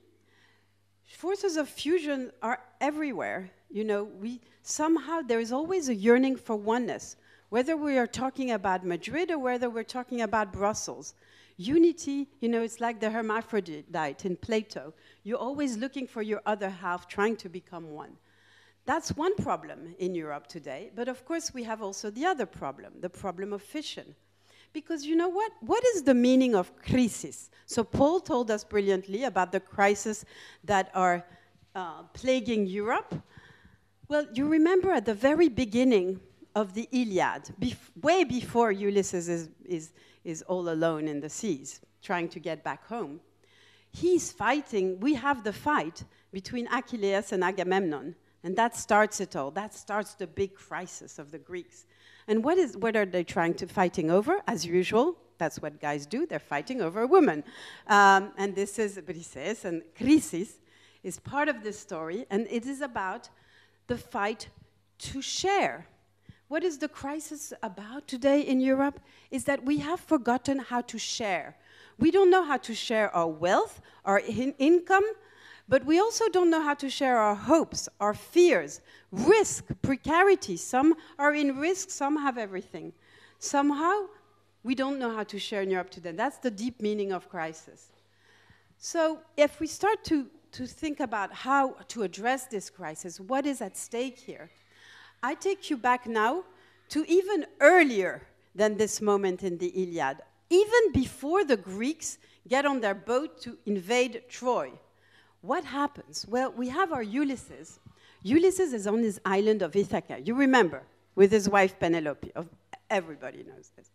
forces of fusion are everywhere. You know, we somehow there is always a yearning for oneness, whether we are talking about Madrid or whether we're talking about Brussels. Unity, you know, it's like the hermaphrodite in Plato. You're always looking for your other half, trying to become one. That's one problem in Europe today, but of course we have also the other problem, the problem of fission. Because you know what? What is the meaning of crisis? So Pol told us brilliantly about the crises that are uh, plaguing Europe. Well, you remember at the very beginning of the Iliad, bef way before Ulysses is, is, is all alone in the seas, trying to get back home, he's fighting, we have the fight between Achilles and Agamemnon. And that starts it all. That starts the big crisis of the Greeks. And what, is, what are they trying to fighting over? As usual, that's what guys do. They're fighting over a woman. Um, and this is, he and crisis is part of this story, and it is about the fight to share. What is the crisis about today in Europe? Is that we have forgotten how to share. We don't know how to share our wealth, our in income, but we also don't know how to share our hopes, our fears, risk, precarity. Some are in risk, some have everything. Somehow, we don't know how to share in Europe today. That's the deep meaning of crisis. So if we start to, to think about how to address this crisis, what is at stake here, I take you back now to even earlier than this moment in the Iliad, even before the Greeks get on their boat to invade Troy. What happens? Well, we have our Ulysses. Ulysses is on his island of Ithaca, you remember, with his wife Penelope. Everybody knows this.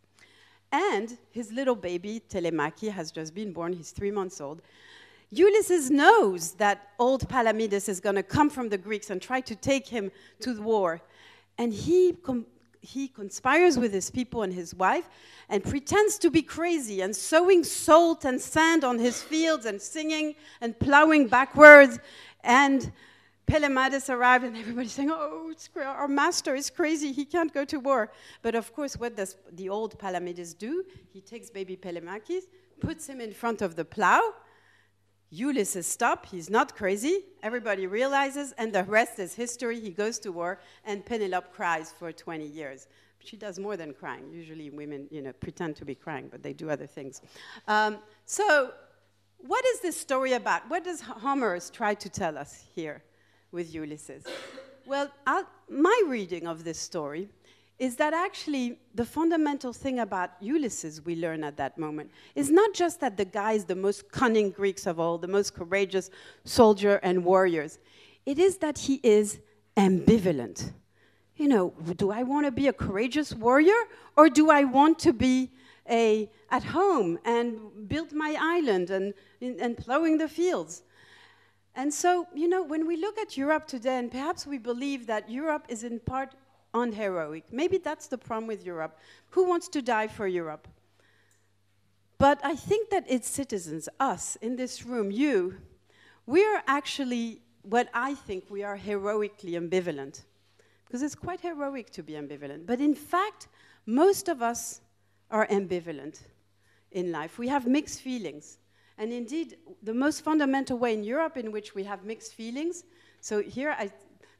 And his little baby, Telemachus, has just been born. He's three months old. Ulysses knows that old Palamedes is going to come from the Greeks and try to take him to the war. And he, he conspires with his people and his wife and pretends to be crazy and sowing salt and sand on his fields and singing and plowing backwards. And Palamedes arrived, and everybody's saying, Oh, our master is crazy, he can't go to war. But of course, what does the old Palamedes do? He takes baby Telemachus, puts him in front of the plow. Ulysses stops, he's not crazy, everybody realizes, and the rest is history. He goes to war, and Penelope cries for 20 years. She does more than crying. Usually, women, you know, pretend to be crying, but they do other things. Um, so, what is this story about? What does Homer try to tell us here? with Ulysses? well, I'll, my reading of this story is that actually the fundamental thing about Ulysses we learn at that moment is not just that the guy is the most cunning Greeks of all, the most courageous soldier and warriors. It is that he is ambivalent. You know, do I want to be a courageous warrior or do I want to be a, at home and build my island and, and plowing the fields? And so, you know, when we look at Europe today, and perhaps we believe that Europe is in part unheroic, maybe that's the problem with Europe. Who wants to die for Europe? But I think that its citizens, us in this room, you, we are actually what I think we are heroically ambivalent. Because it's quite heroic to be ambivalent. But in fact, most of us are ambivalent in life. We have mixed feelings. And indeed, the most fundamental way in Europe in which we have mixed feelings, so here I,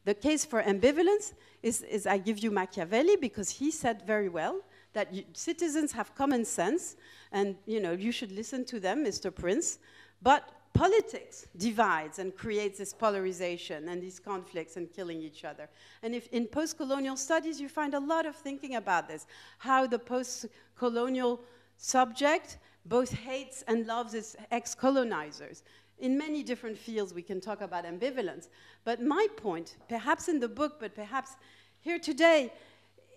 the case for ambivalence is, is I give you Machiavelli because he said very well that you, citizens have common sense and you know you should listen to them, Mr. Prince, but politics divides and creates this polarization and these conflicts and killing each other. And if in post-colonial studies you find a lot of thinking about this, how the post-colonial subject both hates and loves its ex-colonizers. In many different fields, we can talk about ambivalence. But my point, perhaps in the book, but perhaps here today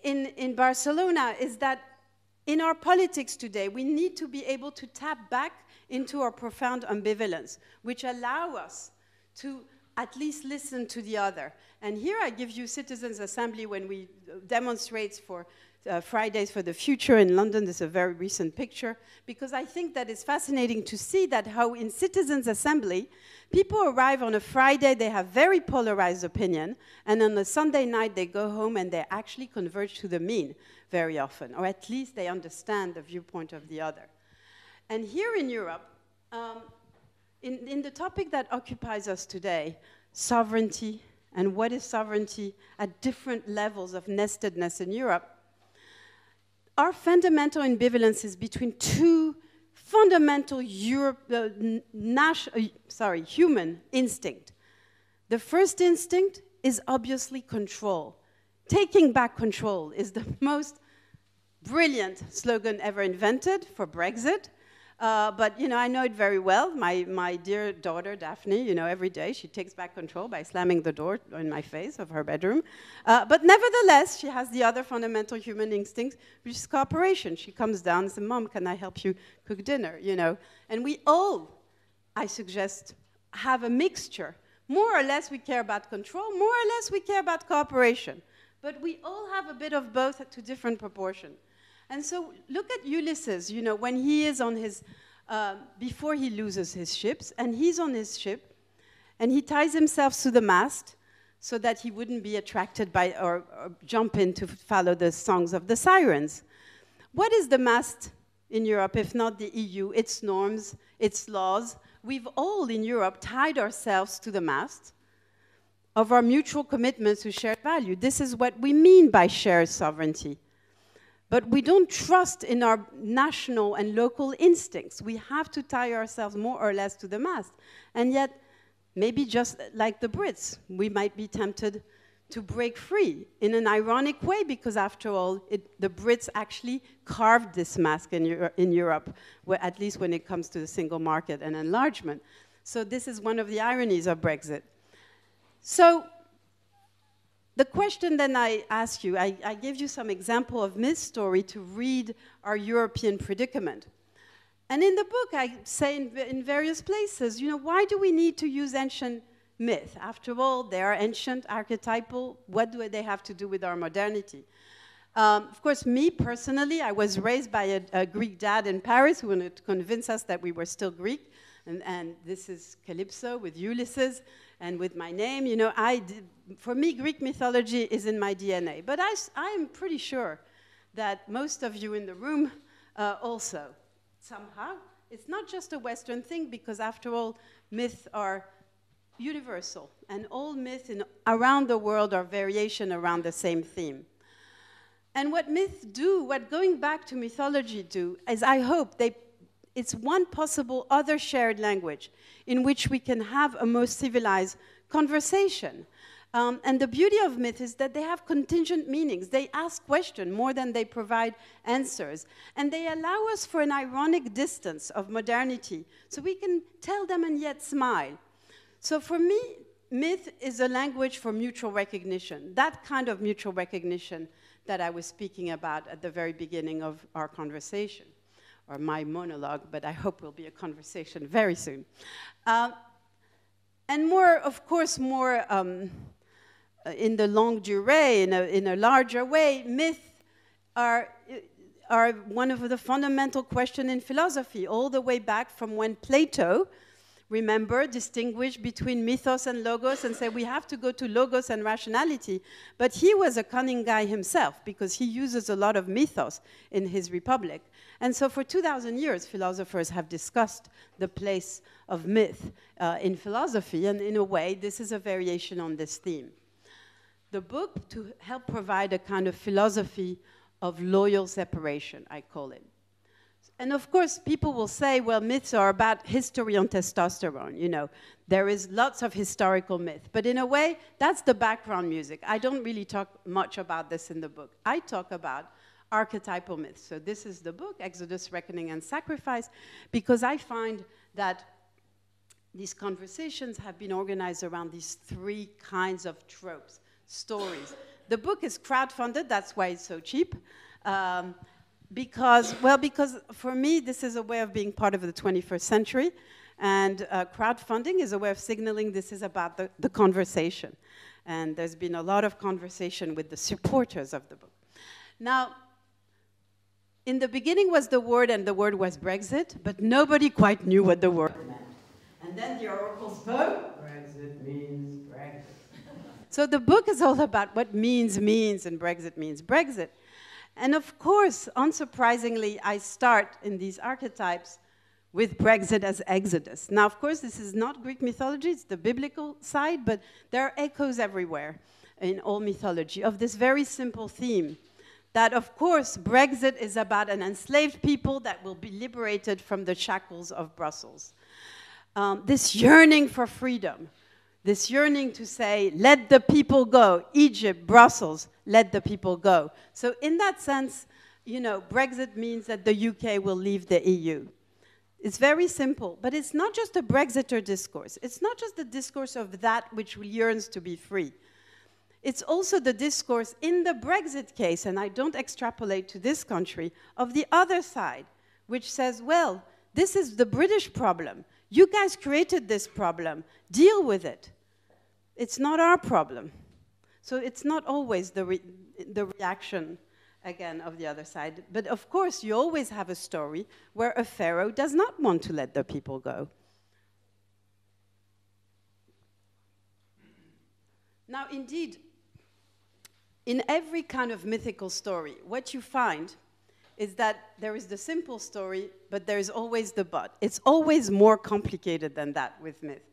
in, in Barcelona, is that in our politics today, we need to be able to tap back into our profound ambivalence, which allow us to at least listen to the other. And here I give you Citizens Assembly when we uh, demonstrate for uh, Fridays for the Future in London. This is a very recent picture because I think that it's fascinating to see that how in Citizens Assembly, people arrive on a Friday, they have very polarized opinion, and on a Sunday night they go home and they actually converge to the mean very often, or at least they understand the viewpoint of the other. And here in Europe, um, in, in the topic that occupies us today, sovereignty, and what is sovereignty at different levels of nestedness in Europe, our fundamental ambivalence is between two fundamental Europe, uh, uh, sorry, human instinct. The first instinct is obviously control. Taking back control is the <laughs> most brilliant slogan ever invented for Brexit. Uh, but you know, I know it very well. My, my dear daughter, Daphne, you know, every day she takes back control by slamming the door in my face of her bedroom. Uh, but nevertheless, she has the other fundamental human instinct, which is cooperation. She comes down and says, Mom, can I help you cook dinner? You know, and we all, I suggest, have a mixture. More or less we care about control, more or less we care about cooperation. But we all have a bit of both to different proportion. And so look at Ulysses, you know, when he is on his, uh, before he loses his ships, and he's on his ship, and he ties himself to the mast so that he wouldn't be attracted by or, or jump in to follow the songs of the sirens. What is the mast in Europe, if not the EU, its norms, its laws? We've all in Europe tied ourselves to the mast of our mutual commitments to shared value. This is what we mean by shared sovereignty. But we don't trust in our national and local instincts. We have to tie ourselves more or less to the mast. And yet, maybe just like the Brits, we might be tempted to break free in an ironic way because, after all, it, the Brits actually carved this mask in, Euro in Europe, where, at least when it comes to the single market and enlargement. So, this is one of the ironies of Brexit. So, the question then I ask you, I, I you some example of myth story to read our European predicament. And in the book, I say in, in, various places, you know, why do we need to use ancient myth? After all, they are ancient, archetypal. What do they have to do with our modernity? Um, of course, me personally, I was raised by a, a, Greek dad in Paris who wanted to convince us that we were still Greek. And, and this is Calypso with Ulysses and with my name. You know, I did, for me, Greek mythology is in my DNA. But I, I'm pretty sure that most of you in the room uh, also, somehow. It's not just a Western thing, because after all, myths are universal, and all myths in, around the world are variation around the same theme. And what myths do, what going back to mythology do, is I hope they, it's one possible other shared language in which we can have a more civilized conversation. Um, and the beauty of myth is that they have contingent meanings. They ask questions more than they provide answers. And they allow us for an ironic distance of modernity so we can tell them and yet smile. So for me, myth is a language for mutual recognition, that kind of mutual recognition that I was speaking about at the very beginning of our conversation, or my monologue, but I hope will be a conversation very soon. Uh, and more, of course, more. Um, uh, in the longue durée, in a, in a larger way, myths are, are one of the fundamental questions in philosophy, all the way back from when Plato, remember, distinguish between mythos and logos and say we have to go to logos and rationality. But he was a cunning guy himself because he uses a lot of mythos in his Republic. And so for 2,000 years, philosophers have discussed the place of myth uh, in philosophy, and in a way, this is a variation on this theme the book to help provide a kind of philosophy of loyal separation, I call it. And of course, people will say, well, myths are about history on testosterone. You know, there is lots of historical myth. But in a way, that's the background music. I don't really talk much about this in the book. I talk about archetypal myths. So this is the book, Exodus, Reckoning, and Sacrifice, because I find that these conversations have been organized around these three kinds of tropes stories. The book is crowdfunded, that's why it's so cheap. Um, because, well, because for me, this is a way of being part of the 21st century. And uh, crowdfunding is a way of signaling this is about the, the conversation. And there's been a lot of conversation with the supporters of the book. Now, in the beginning was the word, and the word was Brexit, but nobody quite knew what the word meant. And then the oracle spoke. Brexit means Brexit. So the book is all about what means means and Brexit means Brexit. And of course, unsurprisingly, I start in these archetypes with Brexit as Exodus. Now, of course, this is not Greek mythology, it's the biblical side, but there are echoes everywhere in all mythology of this very simple theme that, of course, Brexit is about an enslaved people that will be liberated from the shackles of Brussels. Um, this yearning for freedom, this yearning to say, let the people go, Egypt, Brussels, let the people go. So, in that sense, you know, Brexit means that the UK will leave the EU. It's very simple, but it's not just a Brexiter discourse. It's not just the discourse of that which yearns to be free. It's also the discourse in the Brexit case, and I don't extrapolate to this country, of the other side, which says, well, this is the British problem. You guys created this problem. Deal with it. It's not our problem. So it's not always the, re the reaction, again, of the other side. But of course, you always have a story where a pharaoh does not want to let the people go. Now, indeed, in every kind of mythical story, what you find is that there is the simple story, but there is always the but. It's always more complicated than that with myth.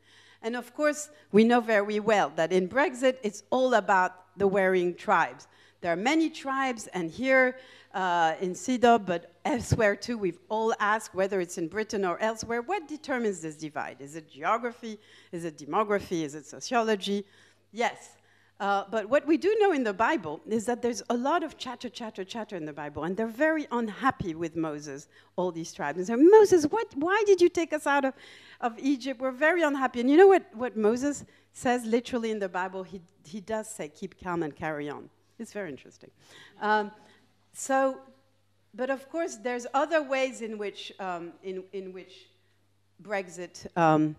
And of course, we know very well that in Brexit, it's all about the warring tribes. there are many tribes, and here uh, in CIDOB, but elsewhere too, we've all asked whether it's in Britain or elsewhere, what determines this divide? Is it geography? Is it demography? Is it sociology? Yes. Uh, but what we do know in the Bible is that there's a lot of chatter, chatter, chatter in the Bible, and they're very unhappy with Moses, all these tribes. And say, Moses, what, why did you take us out of, of Egypt? We're very unhappy. And you know what, what Moses says literally in the Bible? He, he does say, keep calm and carry on. It's very interesting. Um, so, but of course, there's other ways in which, um, in, in which Brexit um,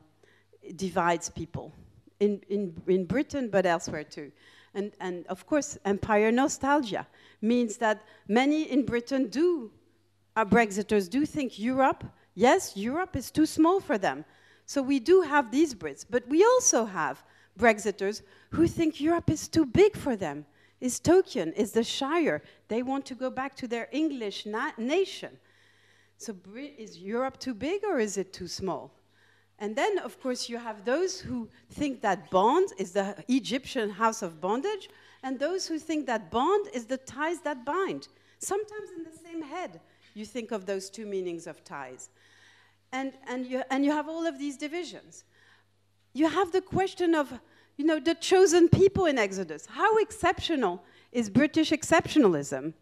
divides people in, in, in Britain, but elsewhere too. And, and of course, empire nostalgia means that many in Britain do, our Brexiters do think Europe, yes, Europe is too small for them. So we do have these Brits, but we also have Brexiters who think Europe is too big for them. Is Tolkien, is the Shire. They want to go back to their English na nation. So is Europe too big or is it too small? And then, of course, you have those who think that bond is the Egyptian house of bondage, and those who think that bond is the ties that bind. Sometimes in the same head, you think of those two meanings of ties. And, and, you, and you have all of these divisions. You have the question of, you know, the chosen people in Exodus. How exceptional is British exceptionalism?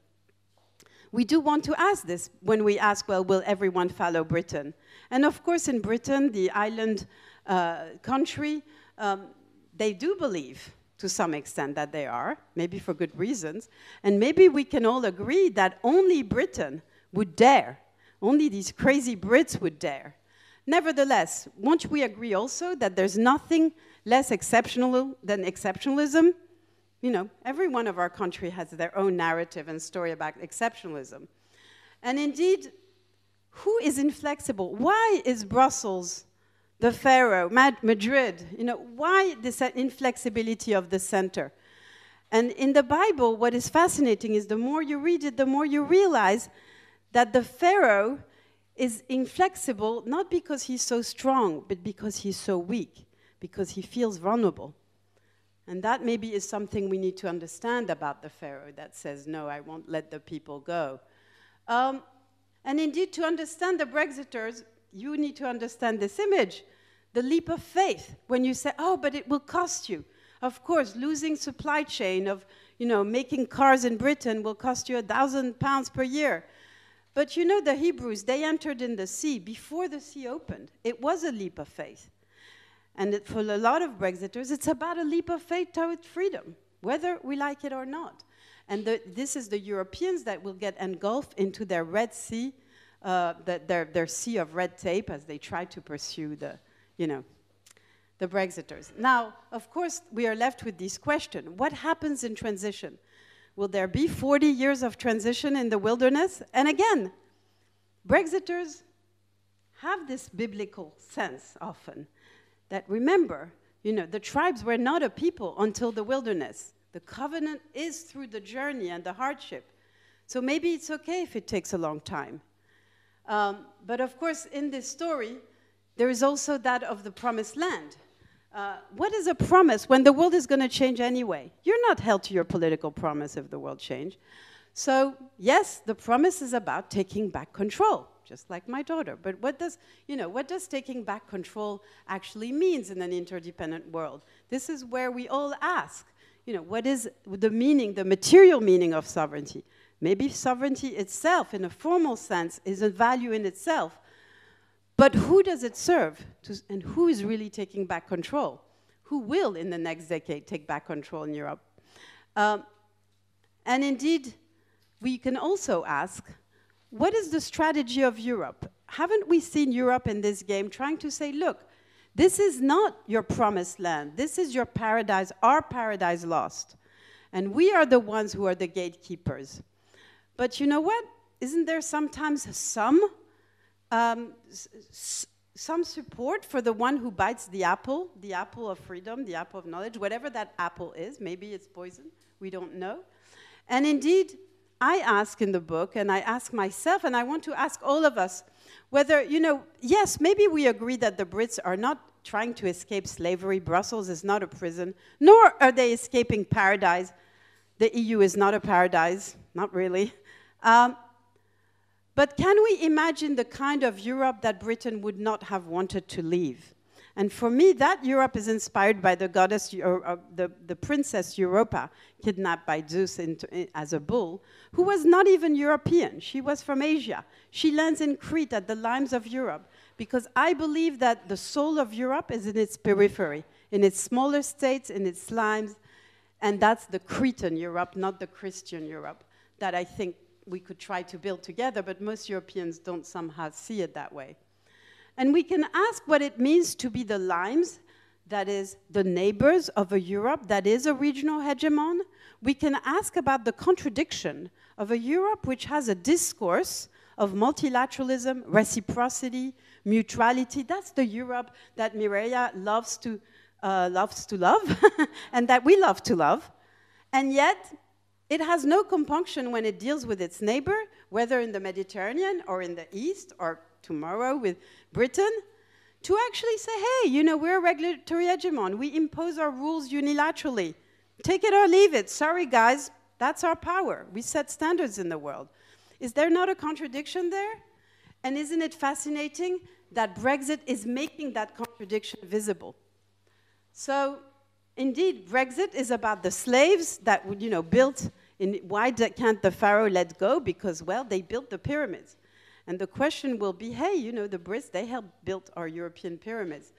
We do want to ask this when we ask, well, will everyone follow Britain? And of course, in Britain, the island uh, country, um, they do believe to some extent that they are, maybe for good reasons. And maybe we can all agree that only Britain would dare, only these crazy Brits would dare. Nevertheless, won't we agree also that there's nothing less exceptional than exceptionalism? You know, every one of our country has their own narrative and story about exceptionalism. And indeed, who is inflexible? Why is Brussels the Pharaoh, Madrid? You know, why this inflexibility of the center? And in the Bible, what is fascinating is the more you read it, the more you realize that the Pharaoh is inflexible not because he's so strong, but because he's so weak, because he feels vulnerable. And that maybe is something we need to understand about the Pharaoh that says, no, I won't let the people go. Um, and indeed, to understand the Brexiters, you need to understand this image the leap of faith when you say, oh, but it will cost you. Of course, losing supply chain of you know, making cars in Britain will cost you a thousand pounds per year. But you know, the Hebrews, they entered in the sea before the sea opened. It was a leap of faith. And it, for a lot of Brexiters, it's about a leap of faith toward freedom, whether we like it or not. And the, this is the Europeans that will get engulfed into their Red Sea, uh, the, their, their sea of red tape as they try to pursue the, you know, the Brexiters. Now, of course, we are left with this question. What happens in transition? Will there be 40 years of transition in the wilderness? And again, Brexiters have this biblical sense often that remember, you know, the tribes were not a people until the wilderness. The covenant is through the journey and the hardship. So maybe it's okay if it takes a long time. Um, but of course, in this story, there is also that of the promised land. Uh, what is a promise when the world is going to change anyway? You're not held to your political promise if the world change. So yes, the promise is about taking back control, just like my daughter. But what does, you know, what does taking back control actually means in an interdependent world? This is where we all ask, you know, what is the meaning, the material meaning of sovereignty? Maybe sovereignty itself, in a formal sense, is a value in itself. But who does it serve? To, and who is really taking back control? Who will, in the next decade, take back control in Europe? Um, and indeed, we can also ask what is the strategy of Europe? Haven't we seen Europe in this game trying to say, look, this is not your promised land. This is your paradise, our paradise lost. And we are the ones who are the gatekeepers. But you know what? Isn't there sometimes some, um, some support for the one who bites the apple, the apple of freedom, the apple of knowledge, whatever that apple is? Maybe it's poison, we don't know. And indeed, I ask in the book, and I ask myself, and I want to ask all of us, whether, you know, yes, maybe we agree that the Brits are not trying to escape slavery. Brussels is not a prison, nor are they escaping paradise. The EU is not a paradise, not really. Um, but can we imagine the kind of Europe that Britain would not have wanted to leave? And for me, that Europe is inspired by the goddess, uh, the, the princess Europa, kidnapped by Zeus as a bull, who was not even European. She was from Asia. She lands in Crete at the limes of Europe because I believe that the soul of Europe is in its periphery, in its smaller states, in its limes, and that's the Cretan Europe, not the Christian Europe, that I think we could try to build together, but most Europeans don't somehow see it that way. And we can ask what it means to be the limes, that is, the neighbors of a Europe that is a regional hegemon. We can ask about the contradiction of a Europe which has a discourse of multilateralism, reciprocity, mutuality. That's the Europe that Mireia loves to, uh, loves to love <laughs> and that we love to love. And yet, it has no compunction when it deals with its neighbor, whether in the Mediterranean or in the East or tomorrow with Britain, to actually say, hey, you know, we're a regulatory hegemon. We impose our rules unilaterally. Take it or leave it. Sorry, guys, that's our power. We set standards in the world. Is there not a contradiction there? And isn't it fascinating that Brexit is making that contradiction visible? So, indeed, Brexit is about the slaves that you know built. In, why can't the pharaoh let go? Because well, they built the pyramids. And the question will be, hey, you know, the Brits, they helped build our European pyramids.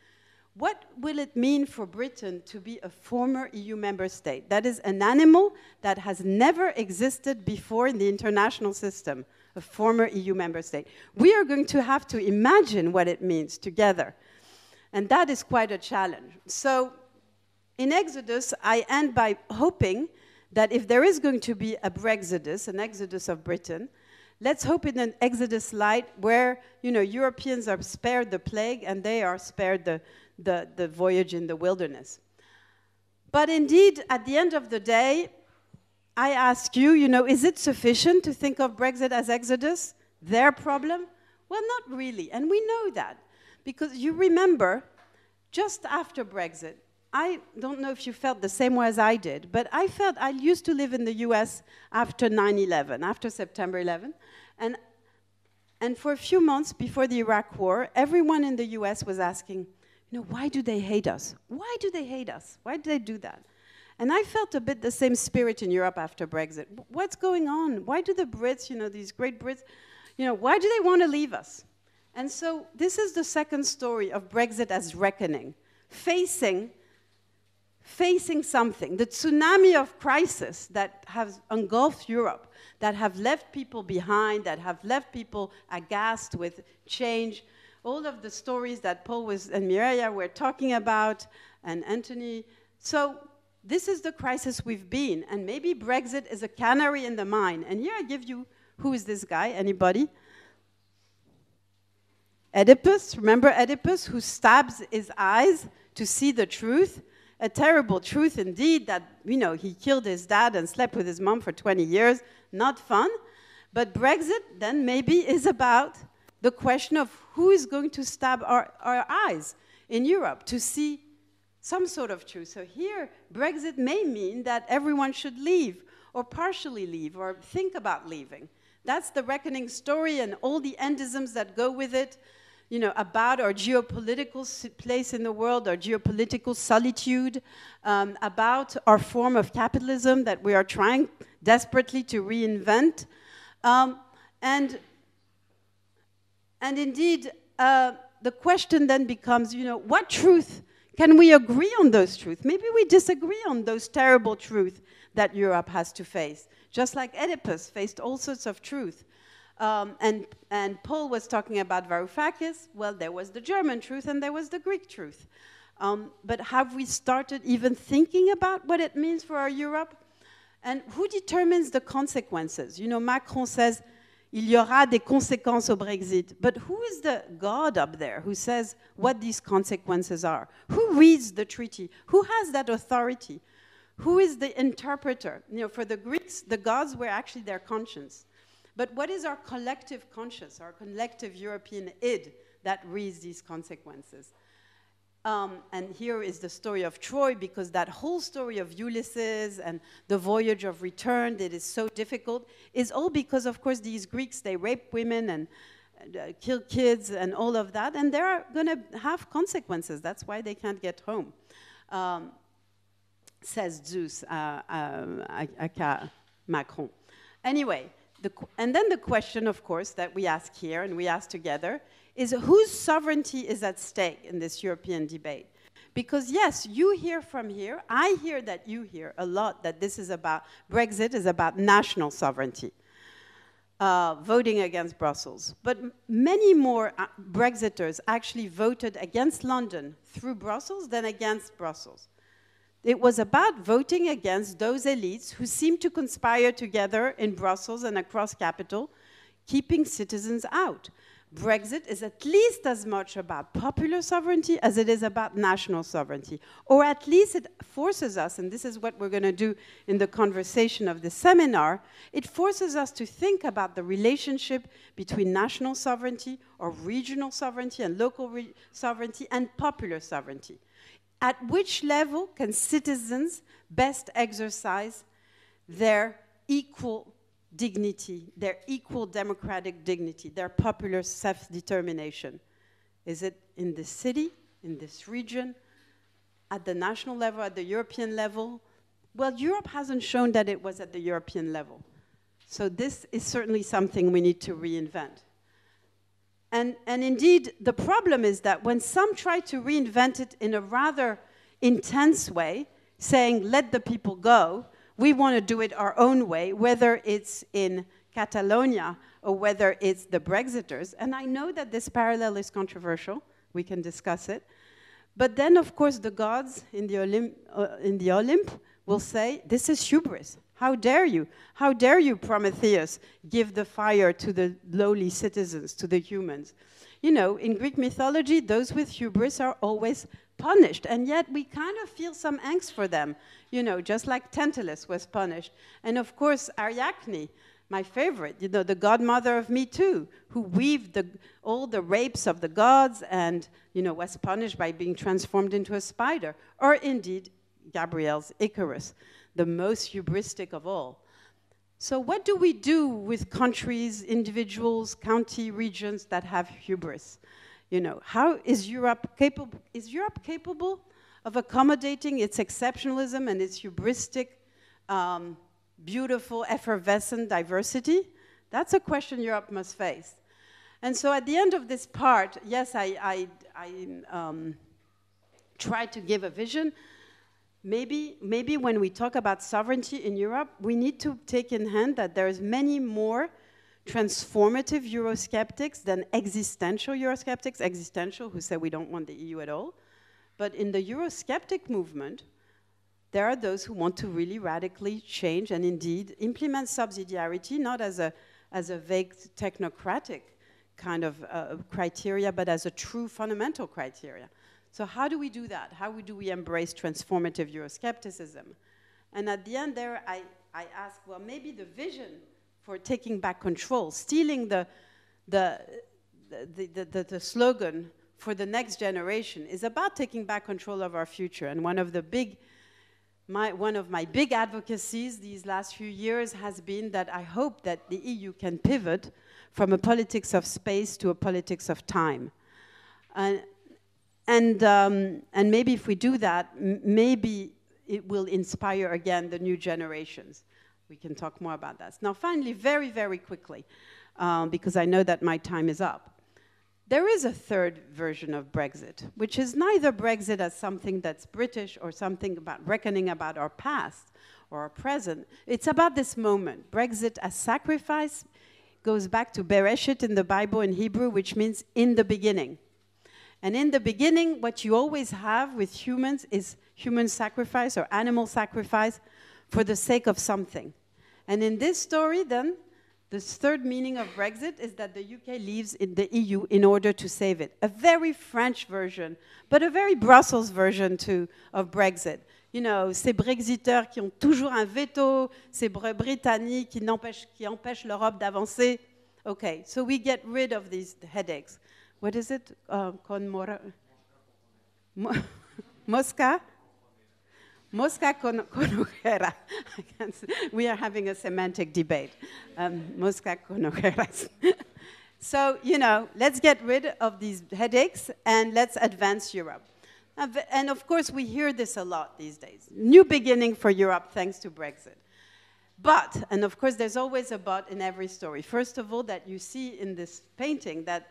What will it mean for Britain to be a former EU member state? That is an animal that has never existed before in the international system, a former EU member state. We are going to have to imagine what it means together. And that is quite a challenge. So in Exodus, I end by hoping that if there is going to be a Brexodus, an exodus of Britain, let's hope in an Exodus light where you know Europeans are spared the plague and they are spared the, the, the voyage in the wilderness. But indeed, at the end of the day, I ask you, you know, is it sufficient to think of Brexit as Exodus? Their problem? Well, not really. And we know that. Because you remember, just after Brexit, I don't know if you felt the same way as I did, but I felt I used to live in the US after 9 11, after September 11. And, and for a few months before the Iraq war, everyone in the US was asking, you know, why do they hate us? Why do they hate us? Why do they do that? And I felt a bit the same spirit in Europe after Brexit. What's going on? Why do the Brits, you know, these great Brits, you know, why do they want to leave us? And so this is the second story of Brexit as reckoning, facing facing something, the tsunami of crisis that has engulfed Europe, that have left people behind, that have left people aghast with change. All of the stories that Pol was and Mireia were talking about, and Anthony. So this is the crisis we've been, and maybe Brexit is a canary in the mine. And here I give you who is this guy? Anybody? Oedipus, remember Oedipus, who stabs his eyes to see the truth? a terrible truth indeed that, you know, he killed his dad and slept with his mom for 20 years. Not fun. But Brexit then maybe <laughs> is about the question of who is going to stab our, our eyes in Europe to see some sort of truth. So here, Brexit may mean that everyone should leave or partially leave or think about leaving. That's the reckoning story and all the endisms that go with it you know, about our geopolitical place in the world, our geopolitical solitude, um, about our form of capitalism that we are trying desperately to reinvent. Um, and, and indeed, uh, the question then becomes, you know, what truth can we agree on those truths? Maybe we disagree on those terrible truths that Europe has to face, just like Oedipus faced all sorts of truth. Um, and, and Pol was talking about Varoufakis. Well, there was the German truth and there was the Greek truth. Um, but have we started even thinking about what it means for our Europe? And who determines the consequences? You know, Macron says, il y aura des conséquences au Brexit. But who is the God up there who says what these consequences are? Who reads the treaty? Who has that authority? Who is the interpreter? You know, for the Greeks, the gods were actually their conscience. But what is our collective conscience, our collective European id that reads these consequences? Um, and here is the story of Troy, because that whole story of Ulysses and the voyage of return that is so difficult is all because, of course, these Greeks, they rape women and uh, kill kids and all of that, and they're going to have consequences. That's why they can't get home, um, says Zeus, uh, uh, Macron. Anyway, the, and then the question, of course, that we ask here and we ask together is whose sovereignty is at stake in this European debate? Because yes, you hear from here, I hear that you hear a lot that this is about, Brexit is about national sovereignty, uh, voting against Brussels. But many more uh, Brexiters actually voted against London through Brussels than against Brussels. It was about voting against those elites who seem to conspire together in Brussels and across capital, keeping citizens out. Brexit is at least as much about popular sovereignty as it is about national sovereignty. Or at least it forces us, and this is what we're going to do in the conversation of the seminar, it forces us to think about the relationship between national sovereignty or regional sovereignty and local sovereignty and popular sovereignty. At which level can citizens best exercise their equal dignity, their equal democratic dignity, their popular self determination? Is it in the city, in this region, at the national level, at the European level? Well, Europe hasn't shown that it was at the European level. So, this is certainly something we need to reinvent. And, and indeed, the problem is that when some try to reinvent it in a rather intense way, saying, let the people go, we want to do it our own way, whether it's in Catalonia or whether it's the Brexiters. And I know that this parallel is controversial. We can discuss it. But then, of course, the gods in the, Olymp, uh, in the Olymp will say, This is hubris. How dare you? How dare you, Prometheus, give the fire to the lowly citizens, to the humans? You know, in Greek mythology, those with hubris are always punished, and yet we kind of feel some angst for them, you know, just like Tantalus was punished. And of course, Ariadne, my favorite, you know, the godmother of Me Too, who weaved the, all the rapes of the gods and, you know, was punished by being transformed into a spider. Or indeed, Bruegel's Icarus, the most hubristic of all. So, what do we do with countries, individuals, county, regions that have hubris? You know, how is Europe capable? Is Europe capable of accommodating its exceptionalism and its hubristic, um, beautiful, effervescent diversity? That's a question Europe must face. And so, at the end of this part, yes, I, I, I um, try to give a vision. Maybe, maybe when we talk about sovereignty in Europe, we need to take in hand that there's many more transformative Eurosceptics than existential Eurosceptics, existential who say we don't want the EU at all. But in the Eurosceptic movement, there are those who want to really radically change and indeed implement subsidiarity, not as a, as a vague technocratic kind of uh, criteria, but as a true fundamental criteria. So how do we do that? How do we embrace transformative Euroscepticism? And at the end there, I, I ask, well, maybe the vision for taking back control, stealing the, the, the, the, the, the slogan for the next generation is about taking back control of our future. And one of the big, my, one of my big advocacies these last few years has been that I hope that the EU can pivot from a politics of space to a politics of time. And, and, um, and maybe if we do that, maybe it will inspire again the new generations we can talk more about that. Now, finally, very, very quickly, um, because I know that my time is up. There is a third version of Brexit, which is neither Brexit as something that's British or something about reckoning about our past or our present. It's about this moment. Brexit as sacrifice goes back to Bereshit in the Bible in Hebrew, which means in the beginning. And in the beginning, what you always have with humans is human sacrifice or animal sacrifice for the sake of something. And in this story, then, the third meaning of Brexit is that the UK leaves the EU in order to save it. A very French version, but a very Brussels version too of Brexit. You know, ces Brexiteurs qui ont toujours un veto, ces Britanniques qui, qui empêchent l'Europe d'avancer. Okay, so we get rid of these headaches. What is it? Uh, con mora <laughs> Mosca? Mosca con conojera. <laughs> we are having a semantic debate. Um, mosca conojeras. <laughs> so, you know, let's get rid of these headaches and let's advance Europe. And of course, we hear this a lot these days. New beginning for Europe thanks to Brexit. But, and of course, there's always a but in every story. First of all, that you see in this painting that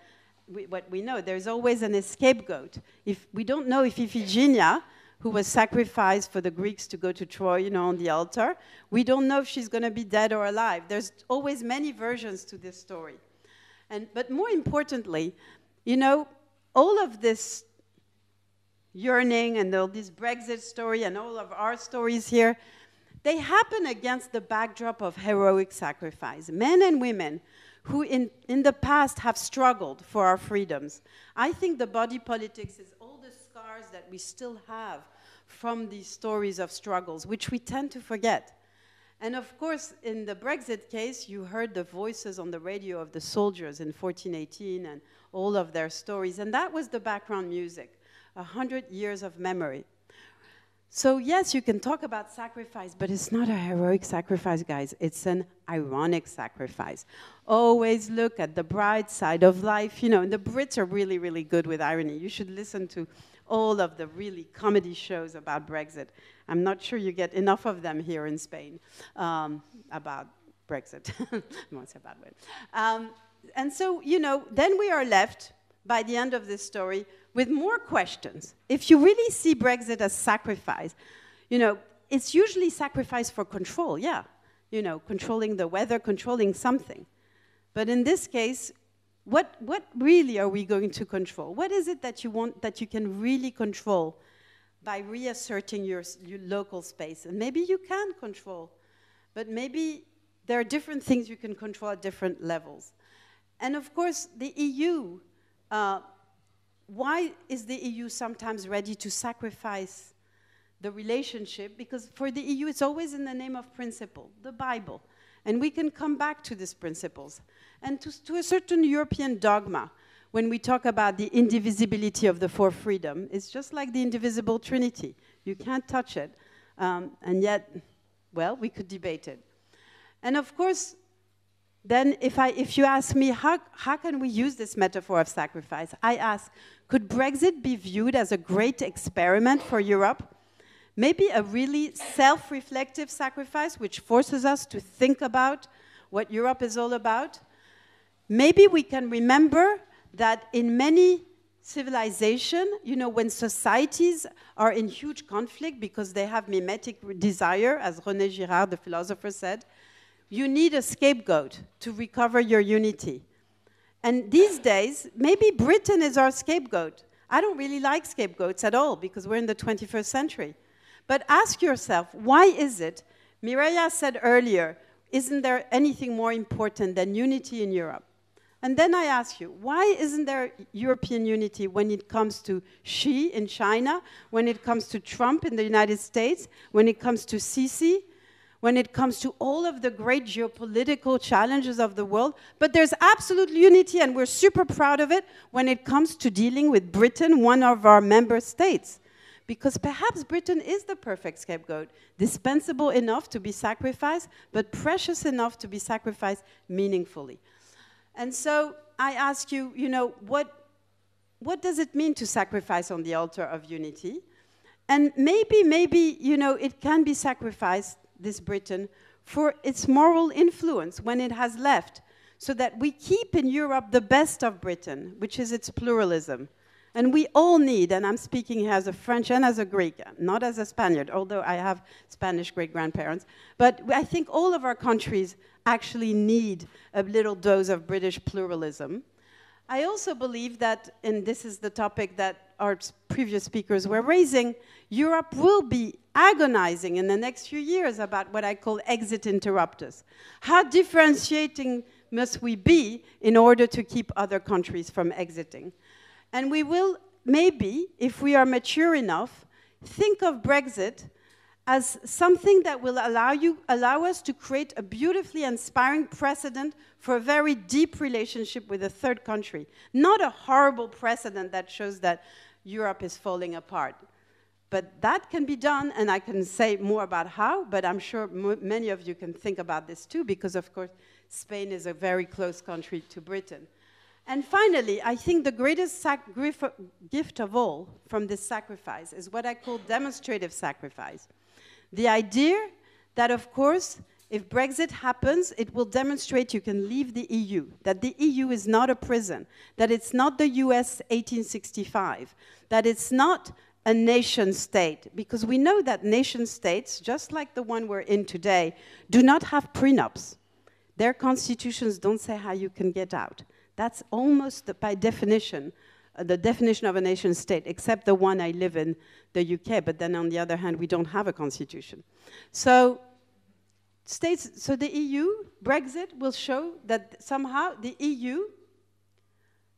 we, what we know, there's always an scapegoat. If we don't know if Iphigenia, who was sacrificed for the Greeks to go to Troy, you know, on the altar, we don't know if she's going to be dead or alive. There's always many versions to this story. And, but more importantly, you know, all of this yearning and all this Brexit story and all of our stories here, they happen against the backdrop of heroic sacrifice. Men and women who in, in the past have struggled for our freedoms. I think the body politics is all the scars that we still have from these stories of struggles, which we tend to forget. And of course, in the Brexit case, you heard the voices on the radio of the soldiers in 1418 and all of their stories. And that was the background music, a hundred years of memory. So, yes, you can talk about sacrifice, but it's not a heroic sacrifice, guys. It's an ironic sacrifice. Always look at the bright side of life. You know, and the Brits are really, really good with irony. You should listen to all of the really comedy shows about Brexit. I'm not sure you get enough of them here in Spain um, about Brexit. <laughs> I won't say bad word. Um, and so, you know, then we are left by the end of this story with more questions. If you really see Brexit as sacrifice, you know, it's usually sacrifice for control, yeah. You know, controlling the weather, controlling something. But in this case, what, what really are we going to control? What is it that you want that you can really control by reasserting your, your local space? And maybe you can control, but maybe there are different things you can control at different levels. And of course, the EU uh, why is the EU sometimes ready to sacrifice the relationship? Because for the EU, it's always in the name of principle, the Bible. And we can come back to these principles. And to, to a certain European dogma, when we talk about the indivisibility of the four freedom, it's just like the indivisible Trinity. You can't touch it. Um, and yet, well, we could debate it. And of course, then if, I, if you ask me, how, how can we use this metaphor of sacrifice? I ask, could Brexit be viewed as a great experiment for Europe? Maybe a really self reflective sacrifice which forces us to think about what Europe is all about? Maybe we can remember that in many civilizations, you know, when societies are in huge conflict because they have mimetic desire, as René Girard, the philosopher, said, you need a scapegoat to recover your unity. And these days, maybe Britain is our scapegoat. I don't really like scapegoats at all because we're in the 21st century. But ask yourself, why is it? Mireia said earlier, isn't there anything more important than unity in Europe? And then I ask you, why isn't there European unity when it comes to Xi in China, when it comes to Trump in the United States, when it comes to Sisi when it comes to all of the great geopolitical challenges of the world, but there's absolute unity, and we're super proud of it when it comes to dealing with Britain, one of our member states. Because perhaps Britain is the perfect scapegoat, dispensable enough to be sacrificed, but precious enough to be sacrificed meaningfully. And so I ask you, you know, what, what does it mean to sacrifice on the altar of unity? And maybe, maybe, you know, it can be sacrificed this Britain, for its moral influence when it has left, so that we keep in Europe the best of Britain, which is its pluralism. And we all need, and I'm speaking here as a French and as a Greek, not as a Spaniard, although I have Spanish great grandparents, but I think all of our countries actually need a little dose of British pluralism. I also believe that, and this is the topic that our previous speakers were raising, Europe will be agonizing in the next few years about what I call exit interrupters. How differentiating must we be in order to keep other countries from exiting? And we will maybe, if we are mature enough, think of Brexit as something that will allow, you, allow us to create a beautifully inspiring precedent for a very deep relationship with a third country. Not a horrible precedent that shows that Europe is falling apart. But that can be done, and I can say more about how, but I'm sure many of you can think about this too, because of course, Spain is a very close country to Britain. And finally, I think the greatest gift of all from this sacrifice is what I call demonstrative sacrifice. The idea that, of course, if Brexit happens, it will demonstrate you can leave the EU, that the EU is not a prison, that it's not the US 1865, that it's not a nation state, because we know that nation states, just like the one we're in today, do not have prenups. Their constitutions don't say how you can get out. That's almost the, by definition uh, the definition of a nation state, except the one I live in, the UK. But then on the other hand, we don't have a constitution. So states, so the EU, Brexit will show that somehow the EU,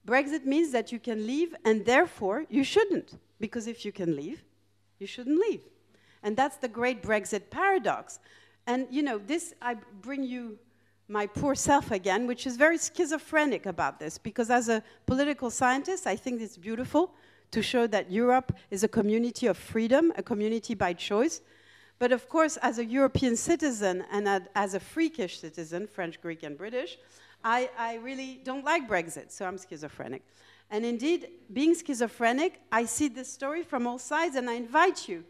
Brexit means that you can leave and therefore you shouldn't. Because if you can leave, you shouldn't leave. And that's the great Brexit paradox. And you know, this, I bring you my poor self again, which is very schizophrenic about this, because as a political scientist, I think it's beautiful to show that Europe is a community of freedom, a community by choice. But of course, as a European citizen and as a freakish citizen, French, Greek, and British, I, I really don't like Brexit, so I'm schizophrenic. And indeed, being schizophrenic, I see this story from all sides, and I invite you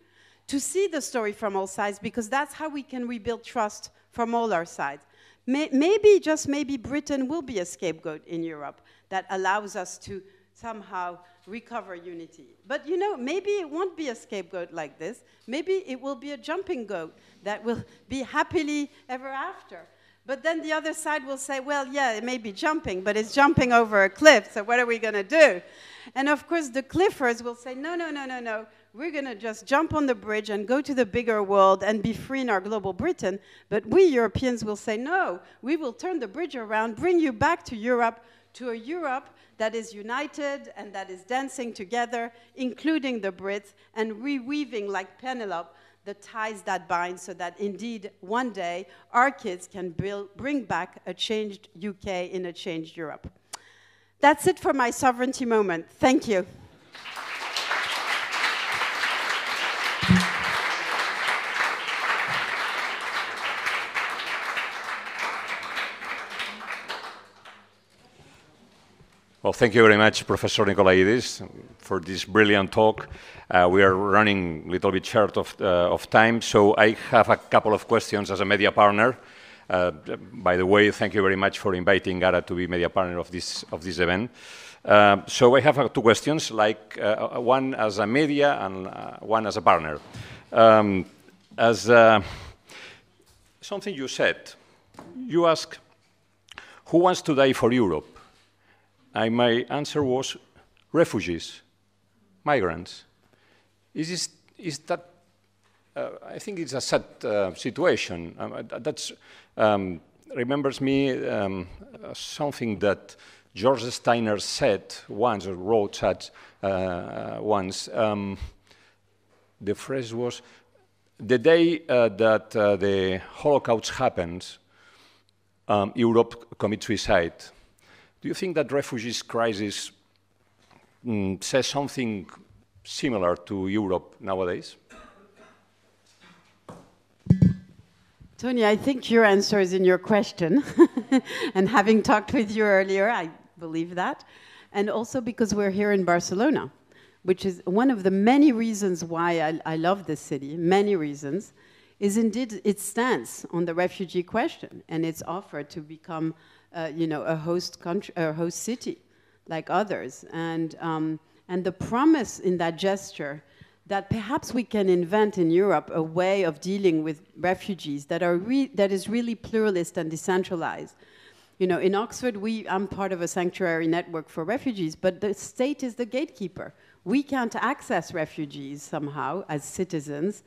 to see the story from all sides because that's how we can rebuild trust from all our sides. May, maybe, just maybe, Britain will be a scapegoat in Europe that allows us to somehow recover unity. But you know, maybe it won't be a scapegoat like this. Maybe it will be a jumping goat that will be happily ever after. But then the other side will say, well, yeah, it may be jumping, but it's jumping over a cliff, so what are we going to do? And of course, the cliffers will say, no, no, no, no, no we're going to just jump on the bridge and go to the bigger world and be free in our global Britain. But we Europeans will say, no, we will turn the bridge around, bring you back to Europe, to a Europe that is united and that is dancing together, including the Brits, and reweaving like Penelope the ties that bind so that indeed one day our kids can build, bring back a changed UK in a changed Europe. That's it for my sovereignty moment. Thank you. Well, thank you very much, Professor Nicolaïdis, for this brilliant talk. Uh, we are running a little bit short of, uh, of, time, so I have a couple of questions as a media partner. Uh, by the way, thank you very much for inviting Ara to be media partner of this, of this event. Uh, so I have uh, two questions, like uh, one as a media and one as a partner. Um, as something you said, you ask, who wants to die for Europe? And my answer was refugees, migrants. Is, this, is that, uh, I think it's a sad uh, situation. Um, that um, remembers me um, something that George Steiner said once, or wrote such uh, once. Um, the phrase was, the day uh, that uh, the Holocaust happens, um, Europe commits suicide. Do you think that refugees crisis mm, says something similar to Europe nowadays? Tony, I think your answer is in your question. <laughs> and having talked with you earlier, I believe that. And also because we're here in Barcelona, which is one of the many reasons why I, I love this city, many reasons, is indeed its stance on the refugee question and its offer to become uh, you know, a host country, a host city, like others, and um, and the promise in that gesture that perhaps we can invent in Europe a way of dealing with refugees that are that is really pluralist and decentralized. You know, in Oxford, we I'm part of a sanctuary network for refugees, but the state is the gatekeeper. We can't access refugees somehow as citizens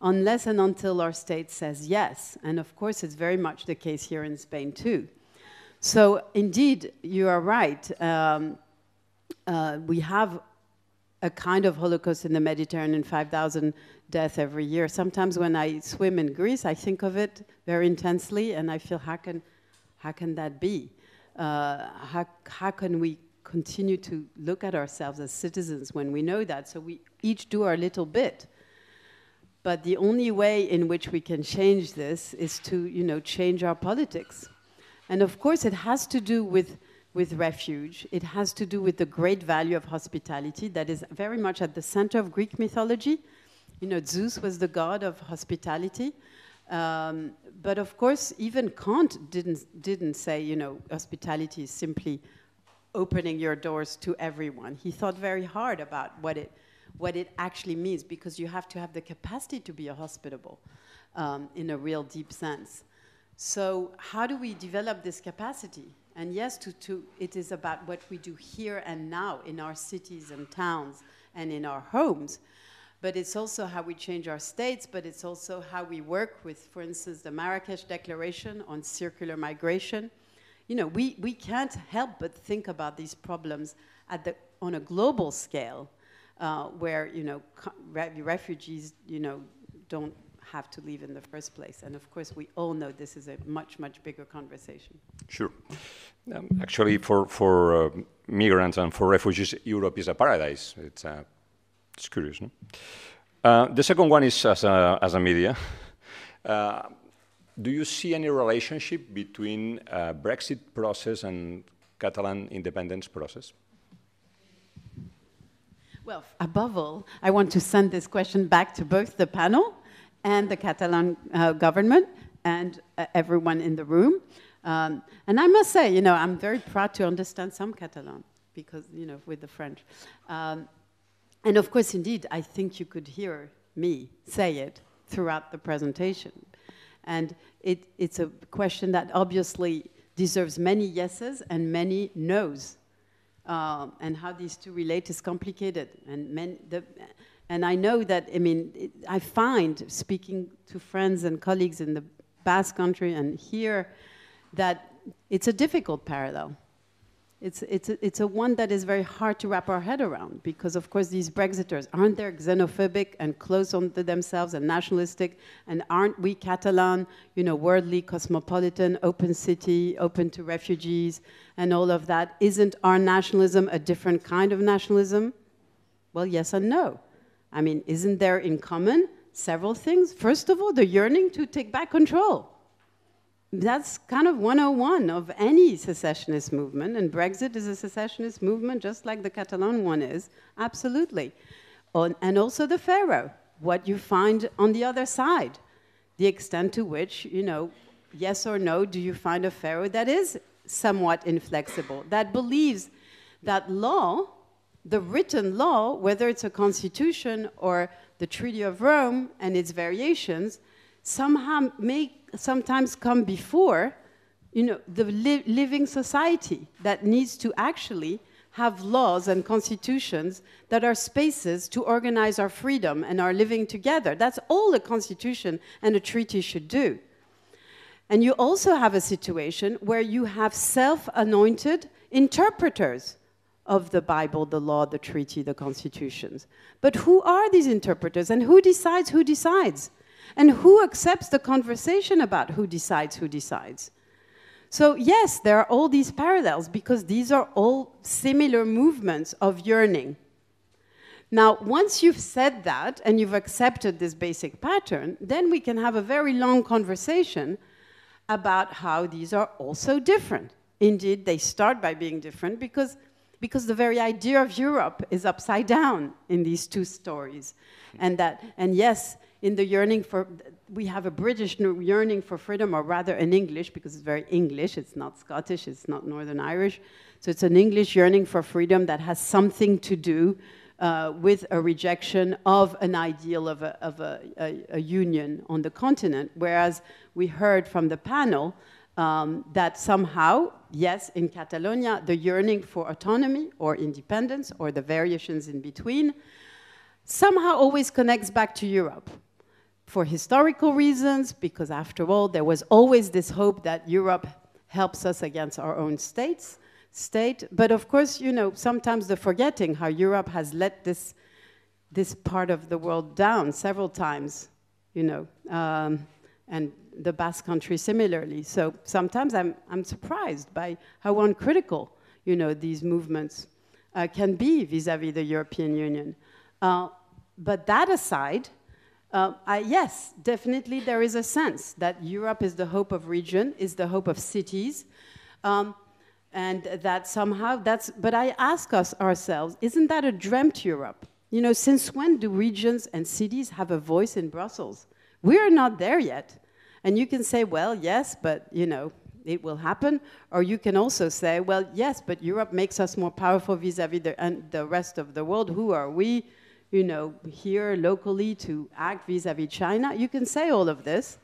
unless and until our state says yes. And of course, it's very much the case here in Spain too. So indeed, you are right. Um, uh, we have a kind of Holocaust in the Mediterranean, 5,000 deaths every year. Sometimes when I swim in Greece, I think of it very intensely, and I feel, how can, how can that be? Uh, how, how can we continue to look at ourselves as citizens when we know that. So we each do our little bit. But the only way in which we can change this is to, you know, change our politics. And of course, it has to do with, with refuge. It has to do with the great value of hospitality that is very much at the center of Greek mythology. You know, Zeus was the god of hospitality. Um, but of course, even Kant didn't, didn't say, you know, hospitality is simply opening your doors to everyone. He thought very hard about what it, what it actually means because you have to have the capacity to be a hospitable um, in a real deep sense. So, how do we develop this capacity? And yes, to, to, it is about what we do here and now in our cities and towns and in our homes. But it's also how we change our states, but it's also how we work with, for instance, the Marrakesh Declaration on circular migration. You know, we, we can't help but think about these problems at the, on a global scale uh, where you know re refugees you know don't have to leave in the first place. And of course, we all know this is a much much bigger conversation. Sure. Um, actually, for for uh, migrants and for refugees, Europe is a paradise. It's uh, it's curious, no? Uh, the second one is as a as a media. Uh, do you see any relationship between uh, Brexit process and Catalan independence process? Well, above all, I want to send this question back to both the panel and the Catalan uh, government and uh, everyone in the room. Um, and I must say, you know, I'm very proud to understand some Catalan because, you know, with the French. Um, and of course, indeed, I think you could hear me say it throughout the presentation. And it, it's a question that obviously deserves many yeses and many nos uh, and how these two relate is complicated. And, the, and I know that, I mean, it, I find, speaking to friends and colleagues in the Basque country and here, that it's a difficult parallel it's, it's, a, it's a one that is very hard to wrap our head around because, of course, these Brexiters aren't they xenophobic and close on themselves and nationalistic? And aren't we Catalan, you know, worldly, cosmopolitan, open city, open to refugees, and all of that? Isn't our nationalism a different kind of nationalism? Well, yes and no. I mean, isn't there in common several things? First of all, the yearning to take back control that's kind of 101 of any secessionist movement, and Brexit is a secessionist movement just like the Catalan one is, absolutely. And also the Pharaoh, what you find on the other side, the extent to which, you know, yes or no, do you find a Pharaoh that is somewhat inflexible, that believes that law, the written law, whether it's a constitution or the Treaty of Rome and its variations, somehow make sometimes come before you know, the li living society that needs to actually have laws and constitutions that are spaces to organize our freedom and our living together. That's all a constitution and a treaty should do. And you also have a situation where you have self anointed interpreters of the Bible, the law, the treaty, the constitutions. But who are these interpreters and who decides who decides? And who accepts the conversation about who decides who decides? So, yes, there are all these parallels because these are all similar movements of yearning. Now, once you've said that and you've accepted this basic pattern, then we can have a very long conversation about how these are also different. Indeed, they start by being different because, because the very idea of Europe is upside down in these two stories. And, that, and yes, in the yearning for, we have a British yearning for freedom, or rather an English, because it's very English, it's not Scottish, it's not Northern Irish. So it's an English yearning for freedom that has something to do uh, with a rejection of an ideal of, a, of a, a, a, union on the continent. Whereas we heard from the panel um, that somehow, yes, in Catalonia, the yearning for autonomy or independence or the variations in between somehow always connects back to Europe for historical reasons, because after all, there was always this hope that Europe helps us against our own states, state. But of course, you know, sometimes the forgetting how Europe has let this, this part of the world down several times, you know, um, and the Basque country similarly. So sometimes I'm, I'm surprised by how uncritical you know, these movements uh, can be vis-à-vis -vis the European Union. Uh, but that aside, uh, I, yes, definitely there is a sense that Europe is the hope of region, is the hope of cities, um, and that somehow that's. But I ask us ourselves, isn't that a dreamt Europe? You know, since when do regions and cities have a voice in Brussels? We're not there yet. And you can say, well, yes, but, you know, it will happen. Or you can also say, well, yes, but Europe makes us more powerful vis-a-vis the, the rest of the world. Who are we, you know, here locally to act vis-a-vis China? You can say all of this.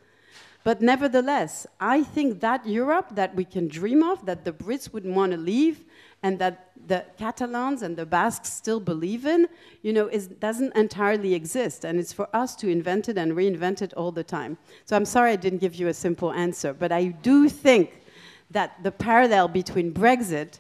But nevertheless, I think that Europe that we can dream of, that the Brits wouldn't want to leave, and that the Catalans and the Basques still believe in, you know, is, doesn't entirely exist. And it's for us to invent it and reinvent it all the time. So I'm sorry I didn't give you a simple answer, but I do think that the parallel between Brexit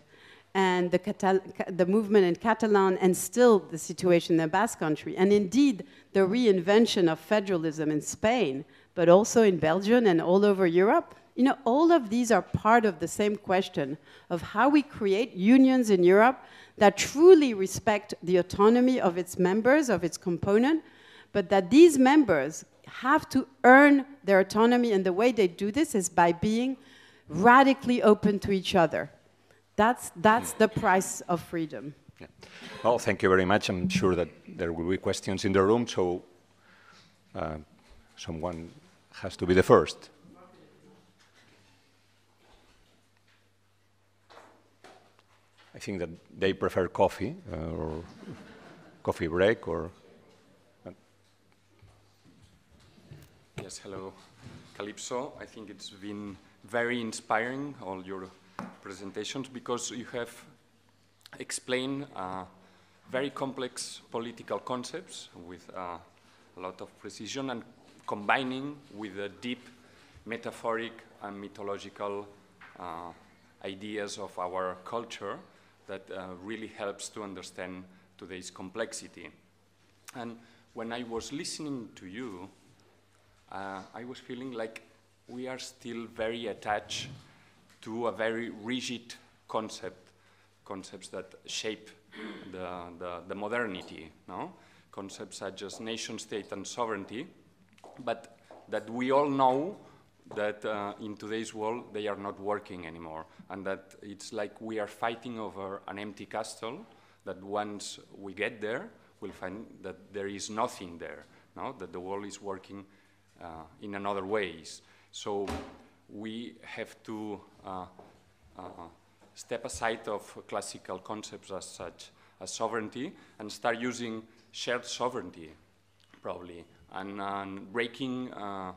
and the, Catal the movement in Catalan and still the situation in the Basque country, and indeed the reinvention of federalism in Spain, but also in Belgium and all over Europe, you know, all of these are part of the same question of how we create unions in Europe that truly respect the autonomy of its members, of its component, but that these members have to earn their autonomy, and the way they do this is by being radically open to each other. That's, that's the price of freedom. Yeah. Well, thank you very much. I'm sure that there will be questions in the room, so uh, someone has to be the first. Think that they prefer coffee uh, or coffee break or. Uh. Yes, hello, Kalypso. I think it's been very inspiring, all your presentations, because you have explained uh, very complex political concepts with uh, a lot of precision and combining with a deep metaphoric and mythological uh, ideas of our culture that uh, really helps to understand today's complexity. And when I was listening to you, uh, I was feeling like we are still very attached to a very rigid concept, concepts that shape the, the, the modernity, no? concepts such as nation state and sovereignty, but that we all know that uh, in today's world they are not working anymore and that it's like we are fighting over an empty castle that once we get there we'll find that there is nothing there no? that the world is working uh, in another ways so we have to uh, uh step aside of classical concepts as such as sovereignty and start using shared sovereignty probably and, and breaking uh,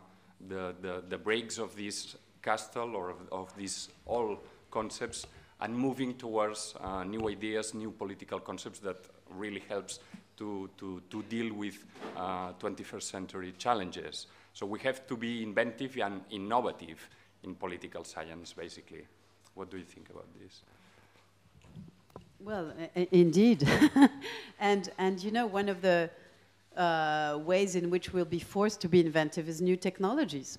the, the, the breaks of this castle or of, of these all concepts and moving towards uh, new ideas, new political concepts that really helps to, to, to deal with uh, 21st century challenges. So we have to be inventive and innovative in political science, basically. What do you think about this? Well, indeed. <laughs> and, and you know, one of the uh, ways in which we'll be forced to be inventive is new technologies.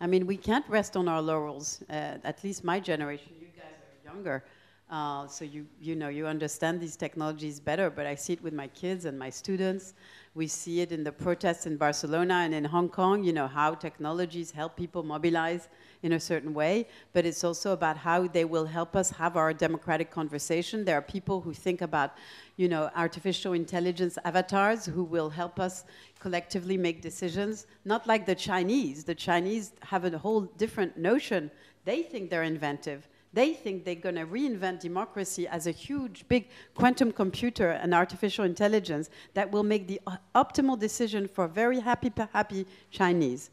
I mean, we can't rest on our laurels. Uh, at least my generation. You guys are younger, uh, so you you know you understand these technologies better. But I see it with my kids and my students. We see it in the protests in Barcelona and in Hong Kong. You know how technologies help people mobilize in a certain way, but it's also about how they will help us have our democratic conversation. There are people who think about, you know, artificial intelligence avatars who will help us collectively make decisions, not like the Chinese. The Chinese have a whole different notion. They think they're inventive. They think they're going to reinvent democracy as a huge, big quantum computer and artificial intelligence that will make the uh, optimal decision for very happy, happy Chinese.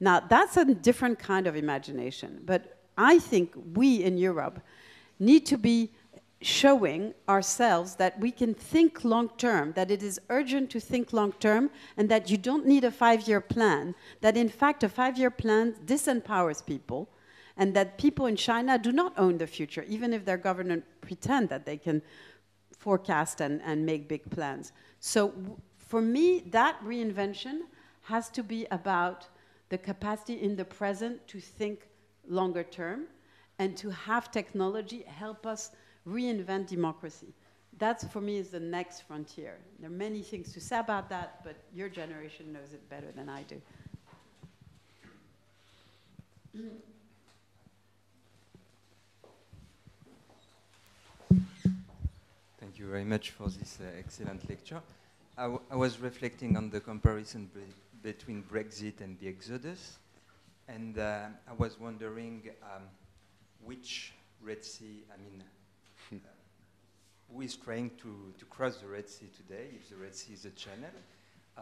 Now, that's a different kind of imagination, but I think we in Europe need to be showing ourselves that we can think long term, that it is urgent to think long term, and that you don't need a five year plan, that in fact a five year plan disempowers people, and that people in China do not own the future, even if their government pretend that they can forecast and, and make big plans. So for me, that reinvention has to be about the capacity in the present to think longer term and to have technology help us reinvent democracy. That, for me, is the next frontier. There are many things to say about that, but your generation knows it better than I do. You very much for this uh, excellent lecture. I, was reflecting on the comparison between Brexit and the Exodus, and uh, I was wondering um, which Red Sea, I mean, uh, who is trying to, to cross the Red Sea today, if the Red Sea is a channel,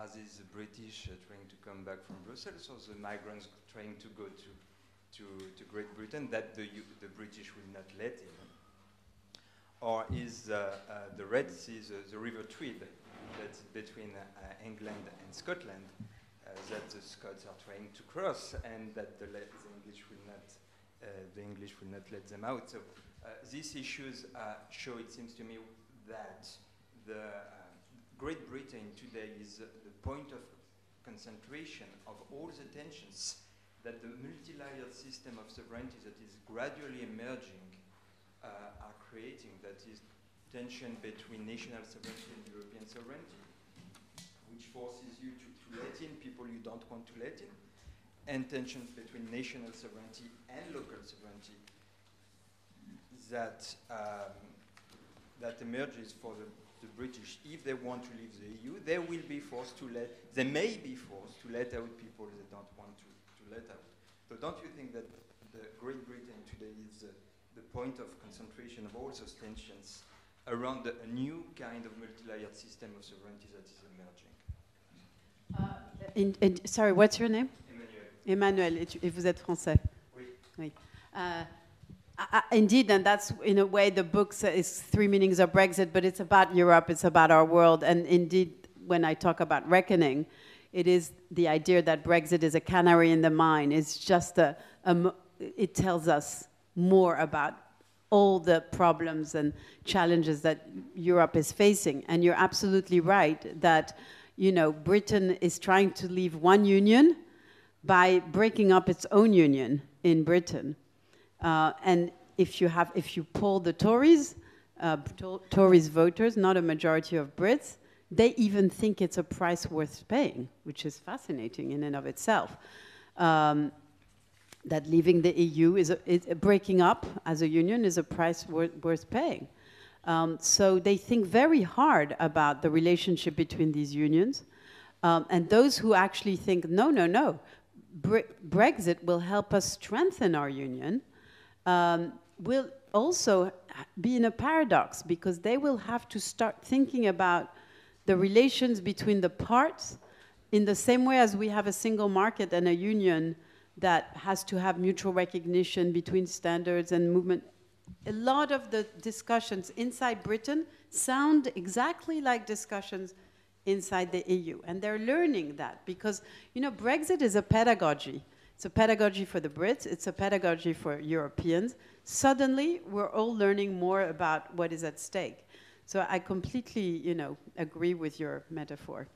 as is the British uh, trying to come back from Brussels, or the migrants trying to go to, to, to Great Britain that the, the British will not let in? Or is uh, uh, the Red Sea the, the river Tweed that's between uh, England and Scotland that the Scots are trying to cross and that the, the English will not the English will not let them out. So these issues show, it seems to me, that the Great Britain today is uh, the point of concentration of all the tensions that the multi-layered system of sovereignty that is gradually emerging uh, are creating, that is tension between national sovereignty and European sovereignty, which forces you to, to let in people you don't want to let in, and tensions between national sovereignty and local sovereignty that, um, that emerges for the, the British. If they want to leave the EU, they will be forced to let, they may be forced to let out people they don't want to, to let out. So don't you think that the Great Britain today is uh, the point of concentration of all those tensions around a new kind of multi-layered system of sovereignty that is emerging. Uh, in, in, sorry, what's your name? Emmanuel. Emmanuel, et, et vous êtes français? Oui. oui. Uh, indeed, and that's in a way the book is three meanings of Brexit, but it's about Europe, it's about our world, and indeed, when I talk about reckoning, it is the idea that Brexit is a canary in the mine. It's just a, a it tells us more about all the problems and challenges that Europe is facing. And you're absolutely right that, you know, Britain is trying to leave one union by breaking up its own union in Britain. Uh, and if you have, if you poll the Tories, uh, to Tories voters, not a majority of Brits, they even think it's a price worth paying, which is fascinating in and of itself. Um, that leaving the EU is, a, is a breaking up as a union is a price worth, worth paying. Um, so they think very hard about the relationship between these unions. Um, and those who actually think, no, no, no, Bre Brexit will help us strengthen our union, um, will also be in a paradox because they will have to start thinking about the relations between the parts in the same way as we have a single market and a union that has to have mutual recognition between standards and movement. A lot of the discussions inside Britain sound exactly like discussions inside the EU. And they're learning that because, you know, Brexit is a pedagogy. It's a pedagogy for the Brits, it's a pedagogy for Europeans. Suddenly, we're all learning more about what is at stake. So I completely, you know, agree with your metaphor.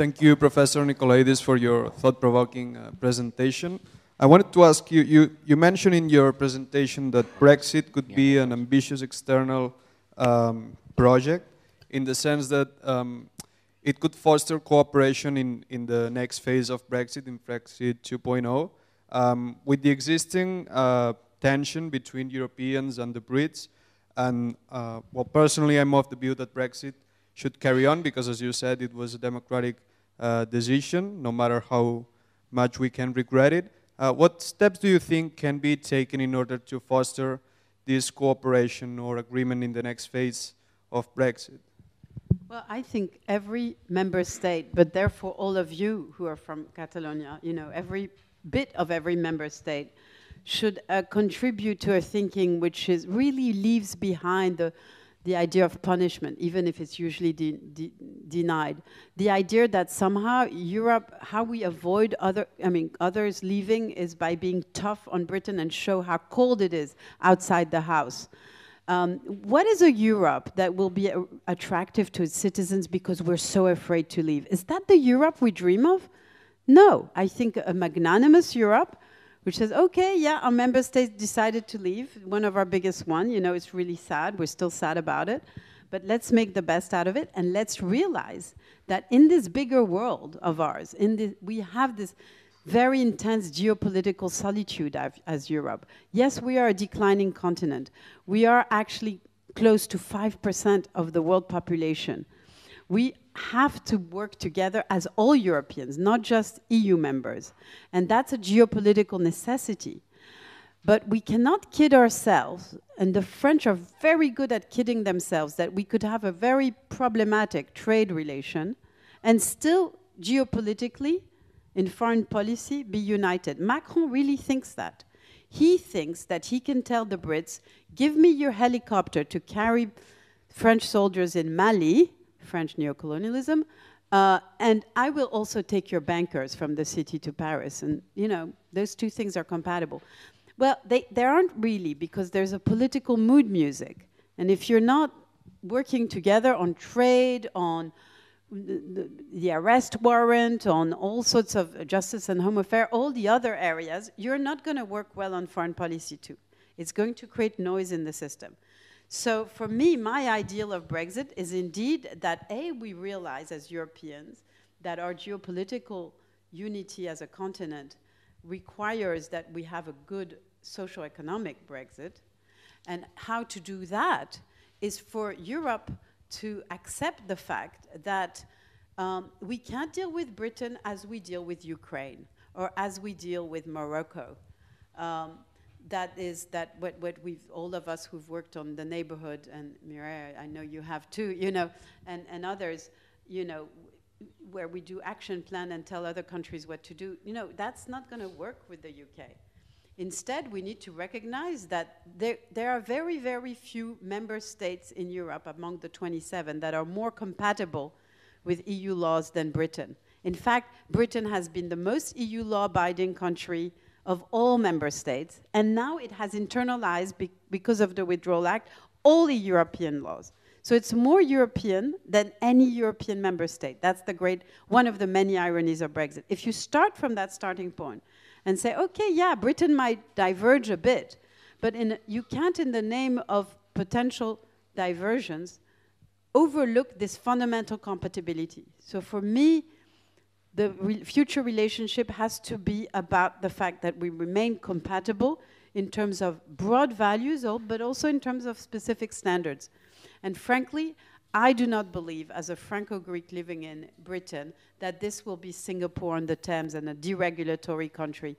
Thank you, Professor Nicolaïdis, for your thought-provoking uh, presentation. I wanted to ask you, you, you mentioned in your presentation that Brexit could be an ambitious external um, project in the sense that um, it could foster cooperation in, in the next phase of Brexit, in Brexit 2.0. Um, with the existing uh, tension between Europeans and the Brits, and uh, well, personally, I'm of the view that Brexit should carry on because, as you said, it was a democratic uh, decision, no matter how much we can regret it. Uh, what steps do you think can be taken in order to foster this cooperation or agreement in the next phase of Brexit? Well, I think every member state, but therefore all of you who are from Catalonia, you know, every bit of every member state should uh, contribute to a thinking which is really leaves behind the the idea of punishment, even if it's usually de de denied. The idea that somehow Europe, how we avoid other, I mean, others leaving is by being tough on Britain and show how cold it is outside the house. Um, what is a Europe that will be attractive to its citizens because we're so afraid to leave? Is that the Europe we dream of? No, I think a magnanimous Europe, which says, okay, yeah, our member states decided to leave, one of our biggest one, you know, it's really sad, we're still sad about it, but let's make the best out of it, and let's realize that in this bigger world of ours, in the, we have this very intense geopolitical solitude as Europe. Yes, we are a declining continent. We are actually close to 5% of the world population. We have to work together as all Europeans, not just EU members. And that's a geopolitical necessity. But we cannot kid ourselves, and the French are very good at kidding themselves that we could have a very problematic trade relation and still geopolitically, in foreign policy, be united. Macron really thinks that. He thinks that he can tell the Brits, give me your helicopter to carry French soldiers in Mali, French neocolonialism, uh, and I will also take your bankers from the city to Paris. And, you know, those two things are compatible. Well, they, they aren't really because there's a political mood music. And if you're not working together on trade, on the, the, arrest warrant, on all sorts of justice and home affairs, all the other areas, you're not going to work well on foreign policy too. It's going to create noise in the system. So for me, my ideal of Brexit is indeed that A, we realize as Europeans that our geopolitical unity as a continent requires that we have a good socio-economic Brexit. And how to do that is for Europe to accept the fact that um, we can't deal with Britain as we deal with Ukraine or as we deal with Morocco. Um, that is that what, what we've all of us who've worked on the neighborhood and Mireille, I know you have too, <laughs> you know, and, and others, you know, where we do action plan and tell other countries what to do, you know, that's not going to work with the UK. Instead, we need to recognize that there, there are very, very few member states in Europe among the 27 that are more compatible with EU laws than Britain. In fact, Britain has been the most EU law abiding country of all member states, and now it has internalized, be because of the Withdrawal Act, all the European laws. So it's more European than any European member state. That's the great, one of the many ironies of Brexit. If you start from that starting point, and say, okay, yeah, Britain might diverge a bit, but in, you can't, in the name of potential diversions, overlook this fundamental compatibility. So for me, the re future relationship has to be about the fact that we remain compatible in terms of broad values, but also in terms of specific standards. And frankly, I do not believe, as a Franco-Greek living in Britain, that this will be Singapore on the Thames and a deregulatory country.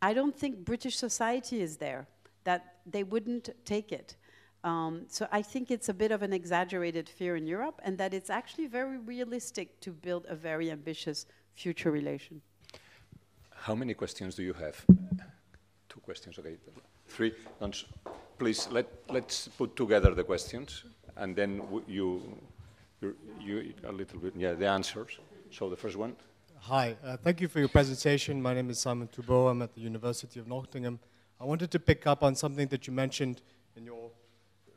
I don't think British society is there, that they wouldn't take it. Um, so I think it's a bit of an exaggerated fear in Europe and that it's actually very realistic to build a very ambitious future relation. How many questions do you have? Two questions, okay. Three. Please, let, let's put together the questions and then you, you, you, a little bit, yeah, the answers. So the first one. Hi, uh, thank you for your presentation. My name is Simon Toubeau. I'm at the University of Nottingham. I wanted to pick up on something that you mentioned in your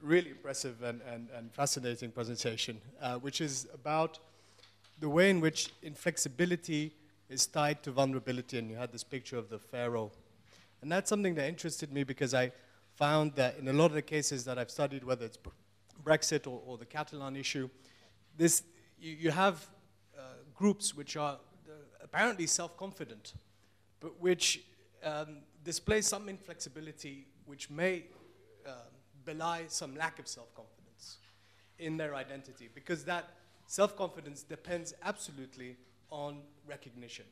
really impressive and, and, and fascinating presentation, uh, which is about the way in which inflexibility is tied to vulnerability, and you had this picture of the pharaoh. And that's something that interested me because I found that in a lot of the cases that I've studied, whether it's Brexit or, or the Catalan issue, this, you, you have uh, groups which are uh, apparently self-confident, but which um, display some inflexibility which may uh, belie some lack of self-confidence in their identity, because that self-confidence depends absolutely on recognition.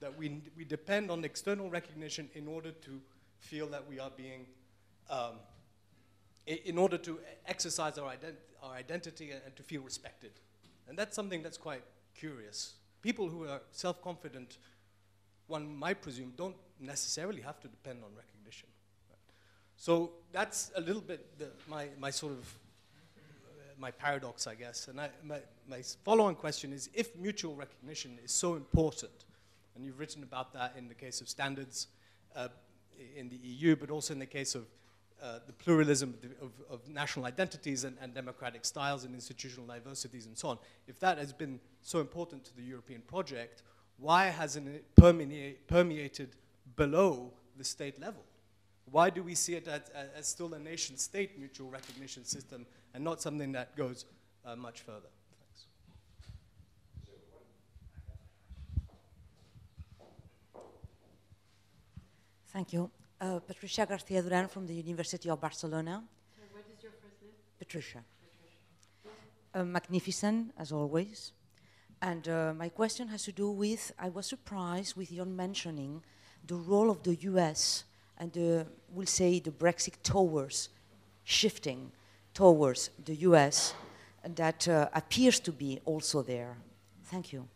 That we, we depend on external recognition in order to feel that we are being um, in order to exercise our, ident our identity and, to feel respected. And that's something that's quite curious. People who are self-confident, one might presume, don't necessarily have to depend on recognition. So that's a little bit the, my, my sort of, my paradox, I guess. And I, my, my follow-on question is, if mutual recognition is so important, and you've written about that in the case of standards uh, in the EU, but also in the case of uh, the pluralism of, of national identities and, and, democratic styles and institutional diversities and so on, if that has been so important to the European project, why hasn't it permeate, permeated below the state level? Why do we see it as, as still a nation state mutual recognition system and not something that goes uh, much further? Thanks. Thank you. Uh, Patricia Garcia Duran from the University of Barcelona. what is your first name? Patricia. Uh, magnificent, as always. And uh, my question has to do with I was surprised with your mentioning the role of the US and the, we'll say, the Brexit towards shifting towards the US and that uh, appears to be also there. Thank you.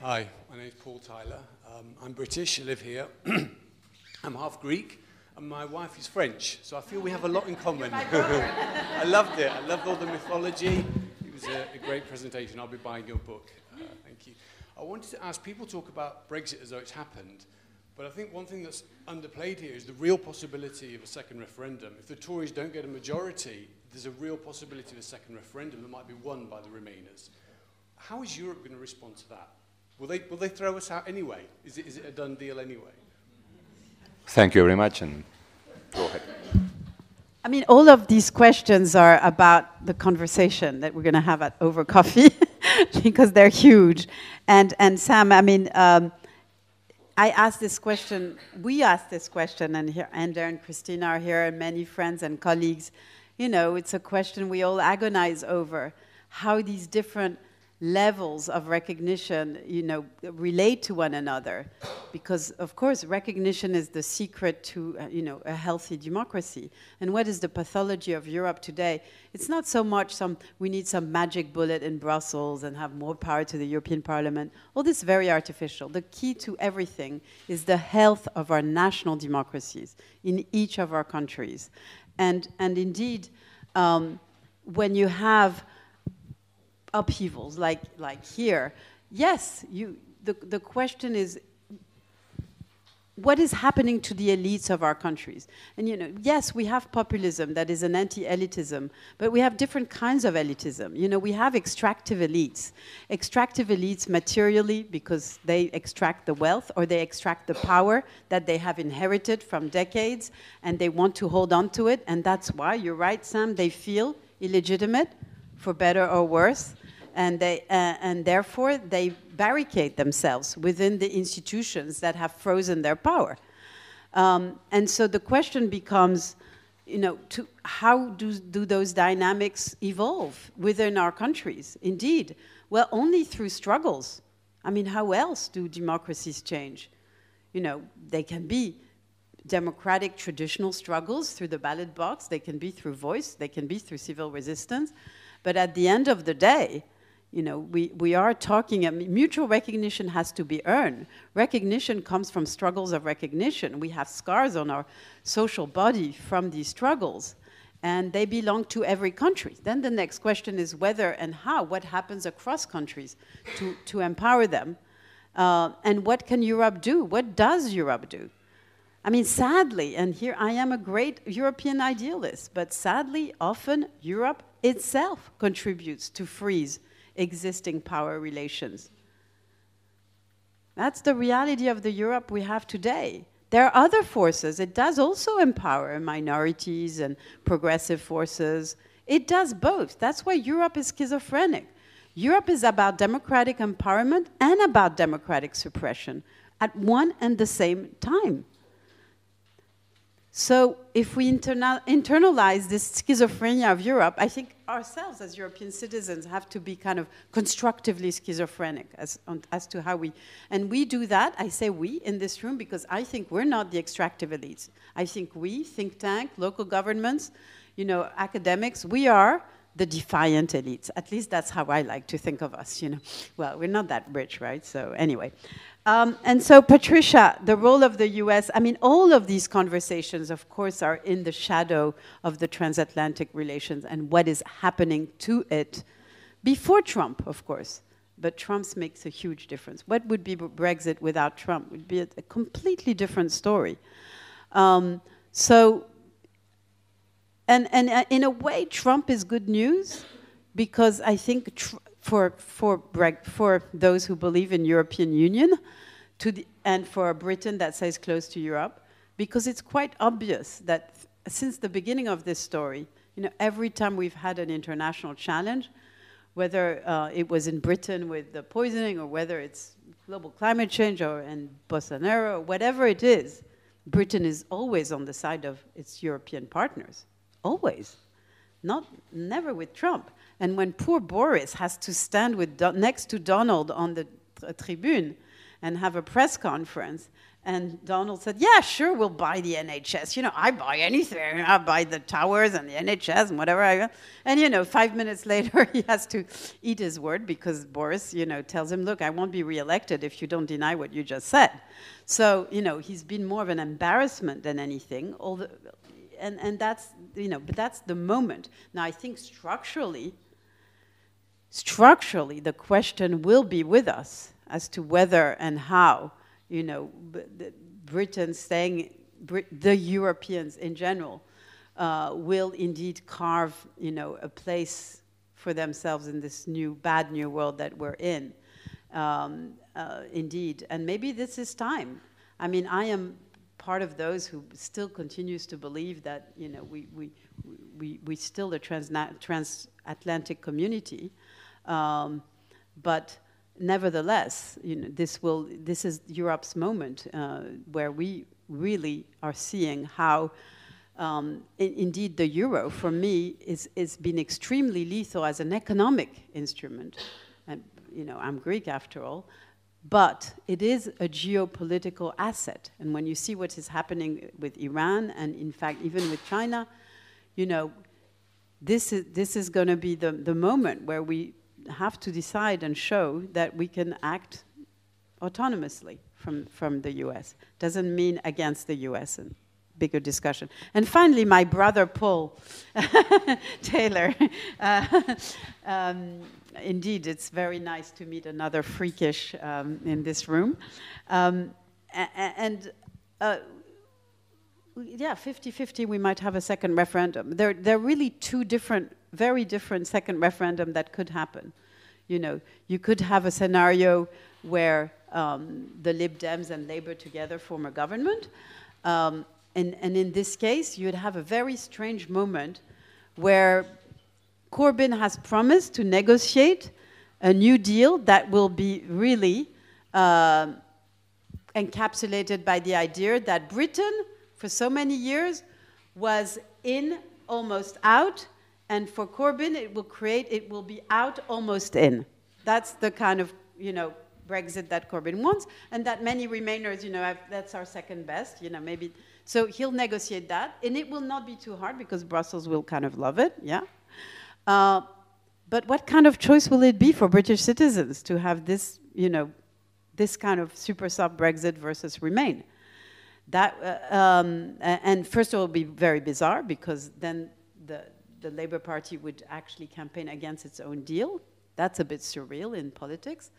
Hi, my name is Paul Tyler. Um, I'm British, I live here. <clears throat> I'm half Greek, and my wife is French, so I feel we have a lot in common. <laughs> I loved it. I loved all the mythology. It was a, a great presentation. I'll be buying your book. Uh, thank you. I wanted to ask people talk about Brexit as though it's happened, but I think one thing that's underplayed here is the real possibility of a second referendum. If the Tories don't get a majority, there's a real possibility of a second referendum that might be won by the Remainers. How is Europe going to respond to that? Will they, will they throw us out anyway? Is it, is it a done deal anyway? Thank you very much, and go ahead. I mean, all of these questions are about the conversation that we're going to have at over coffee <laughs> because they're huge. And and Sam, I mean, um, I asked this question. We asked this question, and here, Ander and Christina are here, and many friends and colleagues. You know, it's a question we all agonize over: how these different levels of recognition, you know, relate to one another. Because, of course, recognition is the secret to, uh, you know, a healthy democracy. And what is the pathology of Europe today? It's not so much some, we need some magic bullet in Brussels and have more power to the European Parliament. All this is very artificial. The key to everything is the health of our national democracies in each of our countries. And, and indeed, um, when you have upheavals like, like here, yes, you, the, the question is what is happening to the elites of our countries? And you know, yes, we have populism that is an anti-elitism, but we have different kinds of elitism. You know, we have extractive elites. Extractive elites materially because they extract the wealth or they extract the power that they have inherited from decades and they want to hold on to it. And that's why, you're right, Sam, they feel illegitimate for better or worse and, they, uh, and therefore they barricade themselves within the institutions that have frozen their power. Um, and so the question becomes, you know, to how do, do those dynamics evolve within our countries? Indeed, well, only through struggles. I mean, how else do democracies change? You know, they can be democratic traditional struggles through the ballot box, they can be through voice, they can be through civil resistance. But at the end of the day, you know, we, we are talking, mutual recognition has to be earned. Recognition comes from struggles of recognition. We have scars on our social body from these struggles, and they belong to every country. Then the next question is whether and how, what happens across countries to, to empower them, uh, and what can Europe do? What does Europe do? I mean, sadly, and here I am a great European idealist, but sadly, often Europe itself contributes to freeze existing power relations. That's the reality of the Europe we have today. There are other forces. It does also empower minorities and progressive forces. It does both. That's why Europe is schizophrenic. Europe is about democratic empowerment and about democratic suppression at one and the same time. So if we interna internalize this schizophrenia of Europe, I think ourselves as European citizens have to be kind of constructively schizophrenic as, on, as to how we, and we do that, I say we in this room because I think we're not the extractive elites. I think we, think tank, local governments, you know, academics, we are the defiant elites. At least that's how I like to think of us, you know. Well, we're not that rich, right? So anyway. Um, and so, Patricia, the role of the US, I mean, all of these conversations, of course, are in the shadow of the transatlantic relations and what is happening to it before Trump, of course. But Trump's makes a huge difference. What would be Brexit without Trump? Would be a, a completely different story. Um, So, and, and uh, in a way, Trump is good news because I think for, for, for those who believe in European Union to the, and for Britain that says close to Europe, because it's quite obvious that since the beginning of this story, you know, every time we've had an international challenge, whether uh, it was in Britain with the poisoning or whether it's global climate change or in Bolsonaro, whatever it is, Britain is always on the side of its European partners. Always. Not, never with Trump. And when poor Boris has to stand with next to Donald on the tribune and have a press conference and Donald said, Yeah, sure, we'll buy the NHS. You know, I buy anything. I buy the towers and the NHS and whatever I And, you know, five minutes <laughs> later, he has to eat his word because Boris, you know, tells him, Look, I won't be reelected if you don't deny what you just said. So, you know, he's been more of an embarrassment than anything. The, and, and that's, you know, but that's the moment. Now, I think structurally, structurally, the question will be with us as to whether and how you know, Britain staying, the Europeans in general, uh, will indeed carve, you know, a place for themselves in this new, bad new world that we're in. Um, uh, indeed, and maybe this is time. I mean, I am part of those who still continues to believe that, you know, we, we, we, we still a transatlantic community. Um, but nevertheless, you know, this, will, this is Europe's moment uh, where we really are seeing how um, in, indeed the euro, for me, is, has been extremely lethal as an economic instrument. And, you know, I'm Greek after all. But it is a geopolitical asset. And when you see what is happening with Iran, and in fact, even with China, you know, this is, this is going to be the, the moment where we have to decide and show that we can act autonomously from, from the US. Doesn't mean against the US and bigger discussion. And finally, my brother Paul <laughs> Taylor. <laughs> Uh, um, indeed, it's very nice to meet another freakish um, in this room. Um, and uh, yeah, 50-50, we might have a second referendum. There, there are really two different very different second referendum that could happen. You know, you could have a scenario where um, the Lib Dems and Labour together form a government. Um, and, and in this case, you'd have a very strange moment where Corbyn has promised to negotiate a new deal that will be really uh, encapsulated by the idea that Britain, for so many years, was in, almost out, and for Corbyn, it will create, it will be out almost in. That's the kind of, you know, Brexit that Corbyn wants, and that many Remainers, you know, have, that's our second best, you know, maybe. So he'll negotiate that, and it will not be too hard because Brussels will kind of love it, yeah. Uh, but what kind of choice will it be for British citizens to have this, you know, this kind of super soft Brexit versus Remain? That, uh, um, and first of all, it will be very bizarre because then the, the Labour Party would actually campaign against its own deal. That's a bit surreal in politics.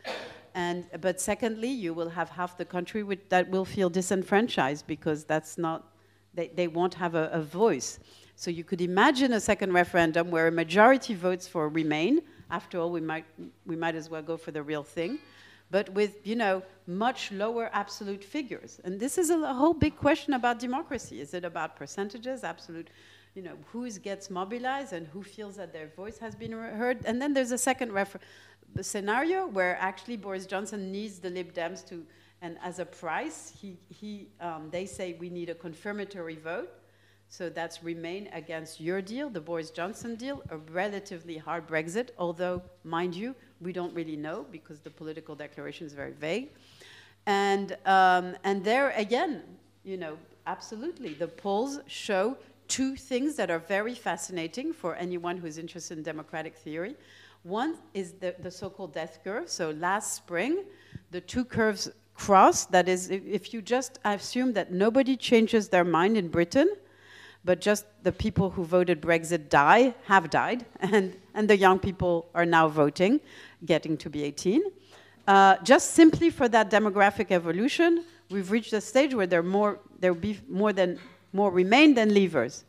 And, but secondly, you will have half the country with, that will feel disenfranchised because that's not, they, they won't have a, a voice. So you could imagine a second referendum where a majority votes for Remain. After all, we might, we might as well go for the real thing. But with, you know, much lower absolute figures. And this is a, whole big question about democracy. Is it about percentages, absolute you know, who gets mobilized and who feels that their voice has been heard. And then there's a second scenario where actually Boris Johnson needs the Lib Dems to, and as a price, he, he, um, they say we need a confirmatory vote. So that's Remain against your deal, the Boris Johnson deal, a relatively hard Brexit, although, mind you, we don't really know because the political declaration is very vague. And, um, and there again, you know, absolutely, the polls show two things that are very fascinating for anyone who's interested in democratic theory. One is the, the so-called death curve. So last spring, the two curves crossed. That is, if you just assume that nobody changes their mind in Britain, but just the people who voted Brexit die, have died, <laughs> and, and the young people are now voting, getting to be 18. Uh, just simply for that demographic evolution, we've reached a stage where there, more, there will be more than more Remain than Leavers.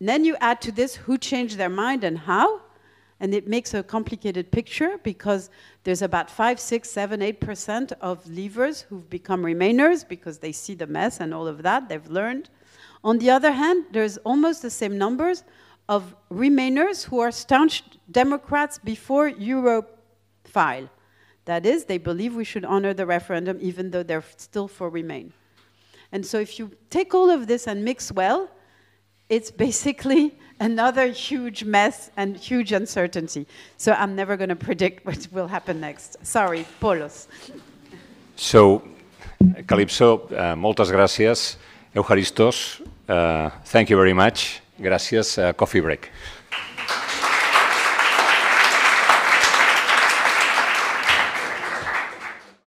And then you add to this who changed their mind and how, and it makes a complicated picture because there's about five, six, seven, eight percent of Leavers who've become Remainers because they see the mess and all of that, they've learned. On the other hand, there's almost the same numbers of Remainers who are staunch Democrats before Europe file. That is, they believe we should honor the referendum even though they're still for Remain. And so if you take all of this and mix well, it's basically <laughs> another huge mess and huge uncertainty. So I'm never going to predict <laughs> what will happen next. Sorry, Polos. So, Kalypso, uh, moltes gràcies. Eucharistos, uh, thank you very much. Gràcies. Uh, coffee break.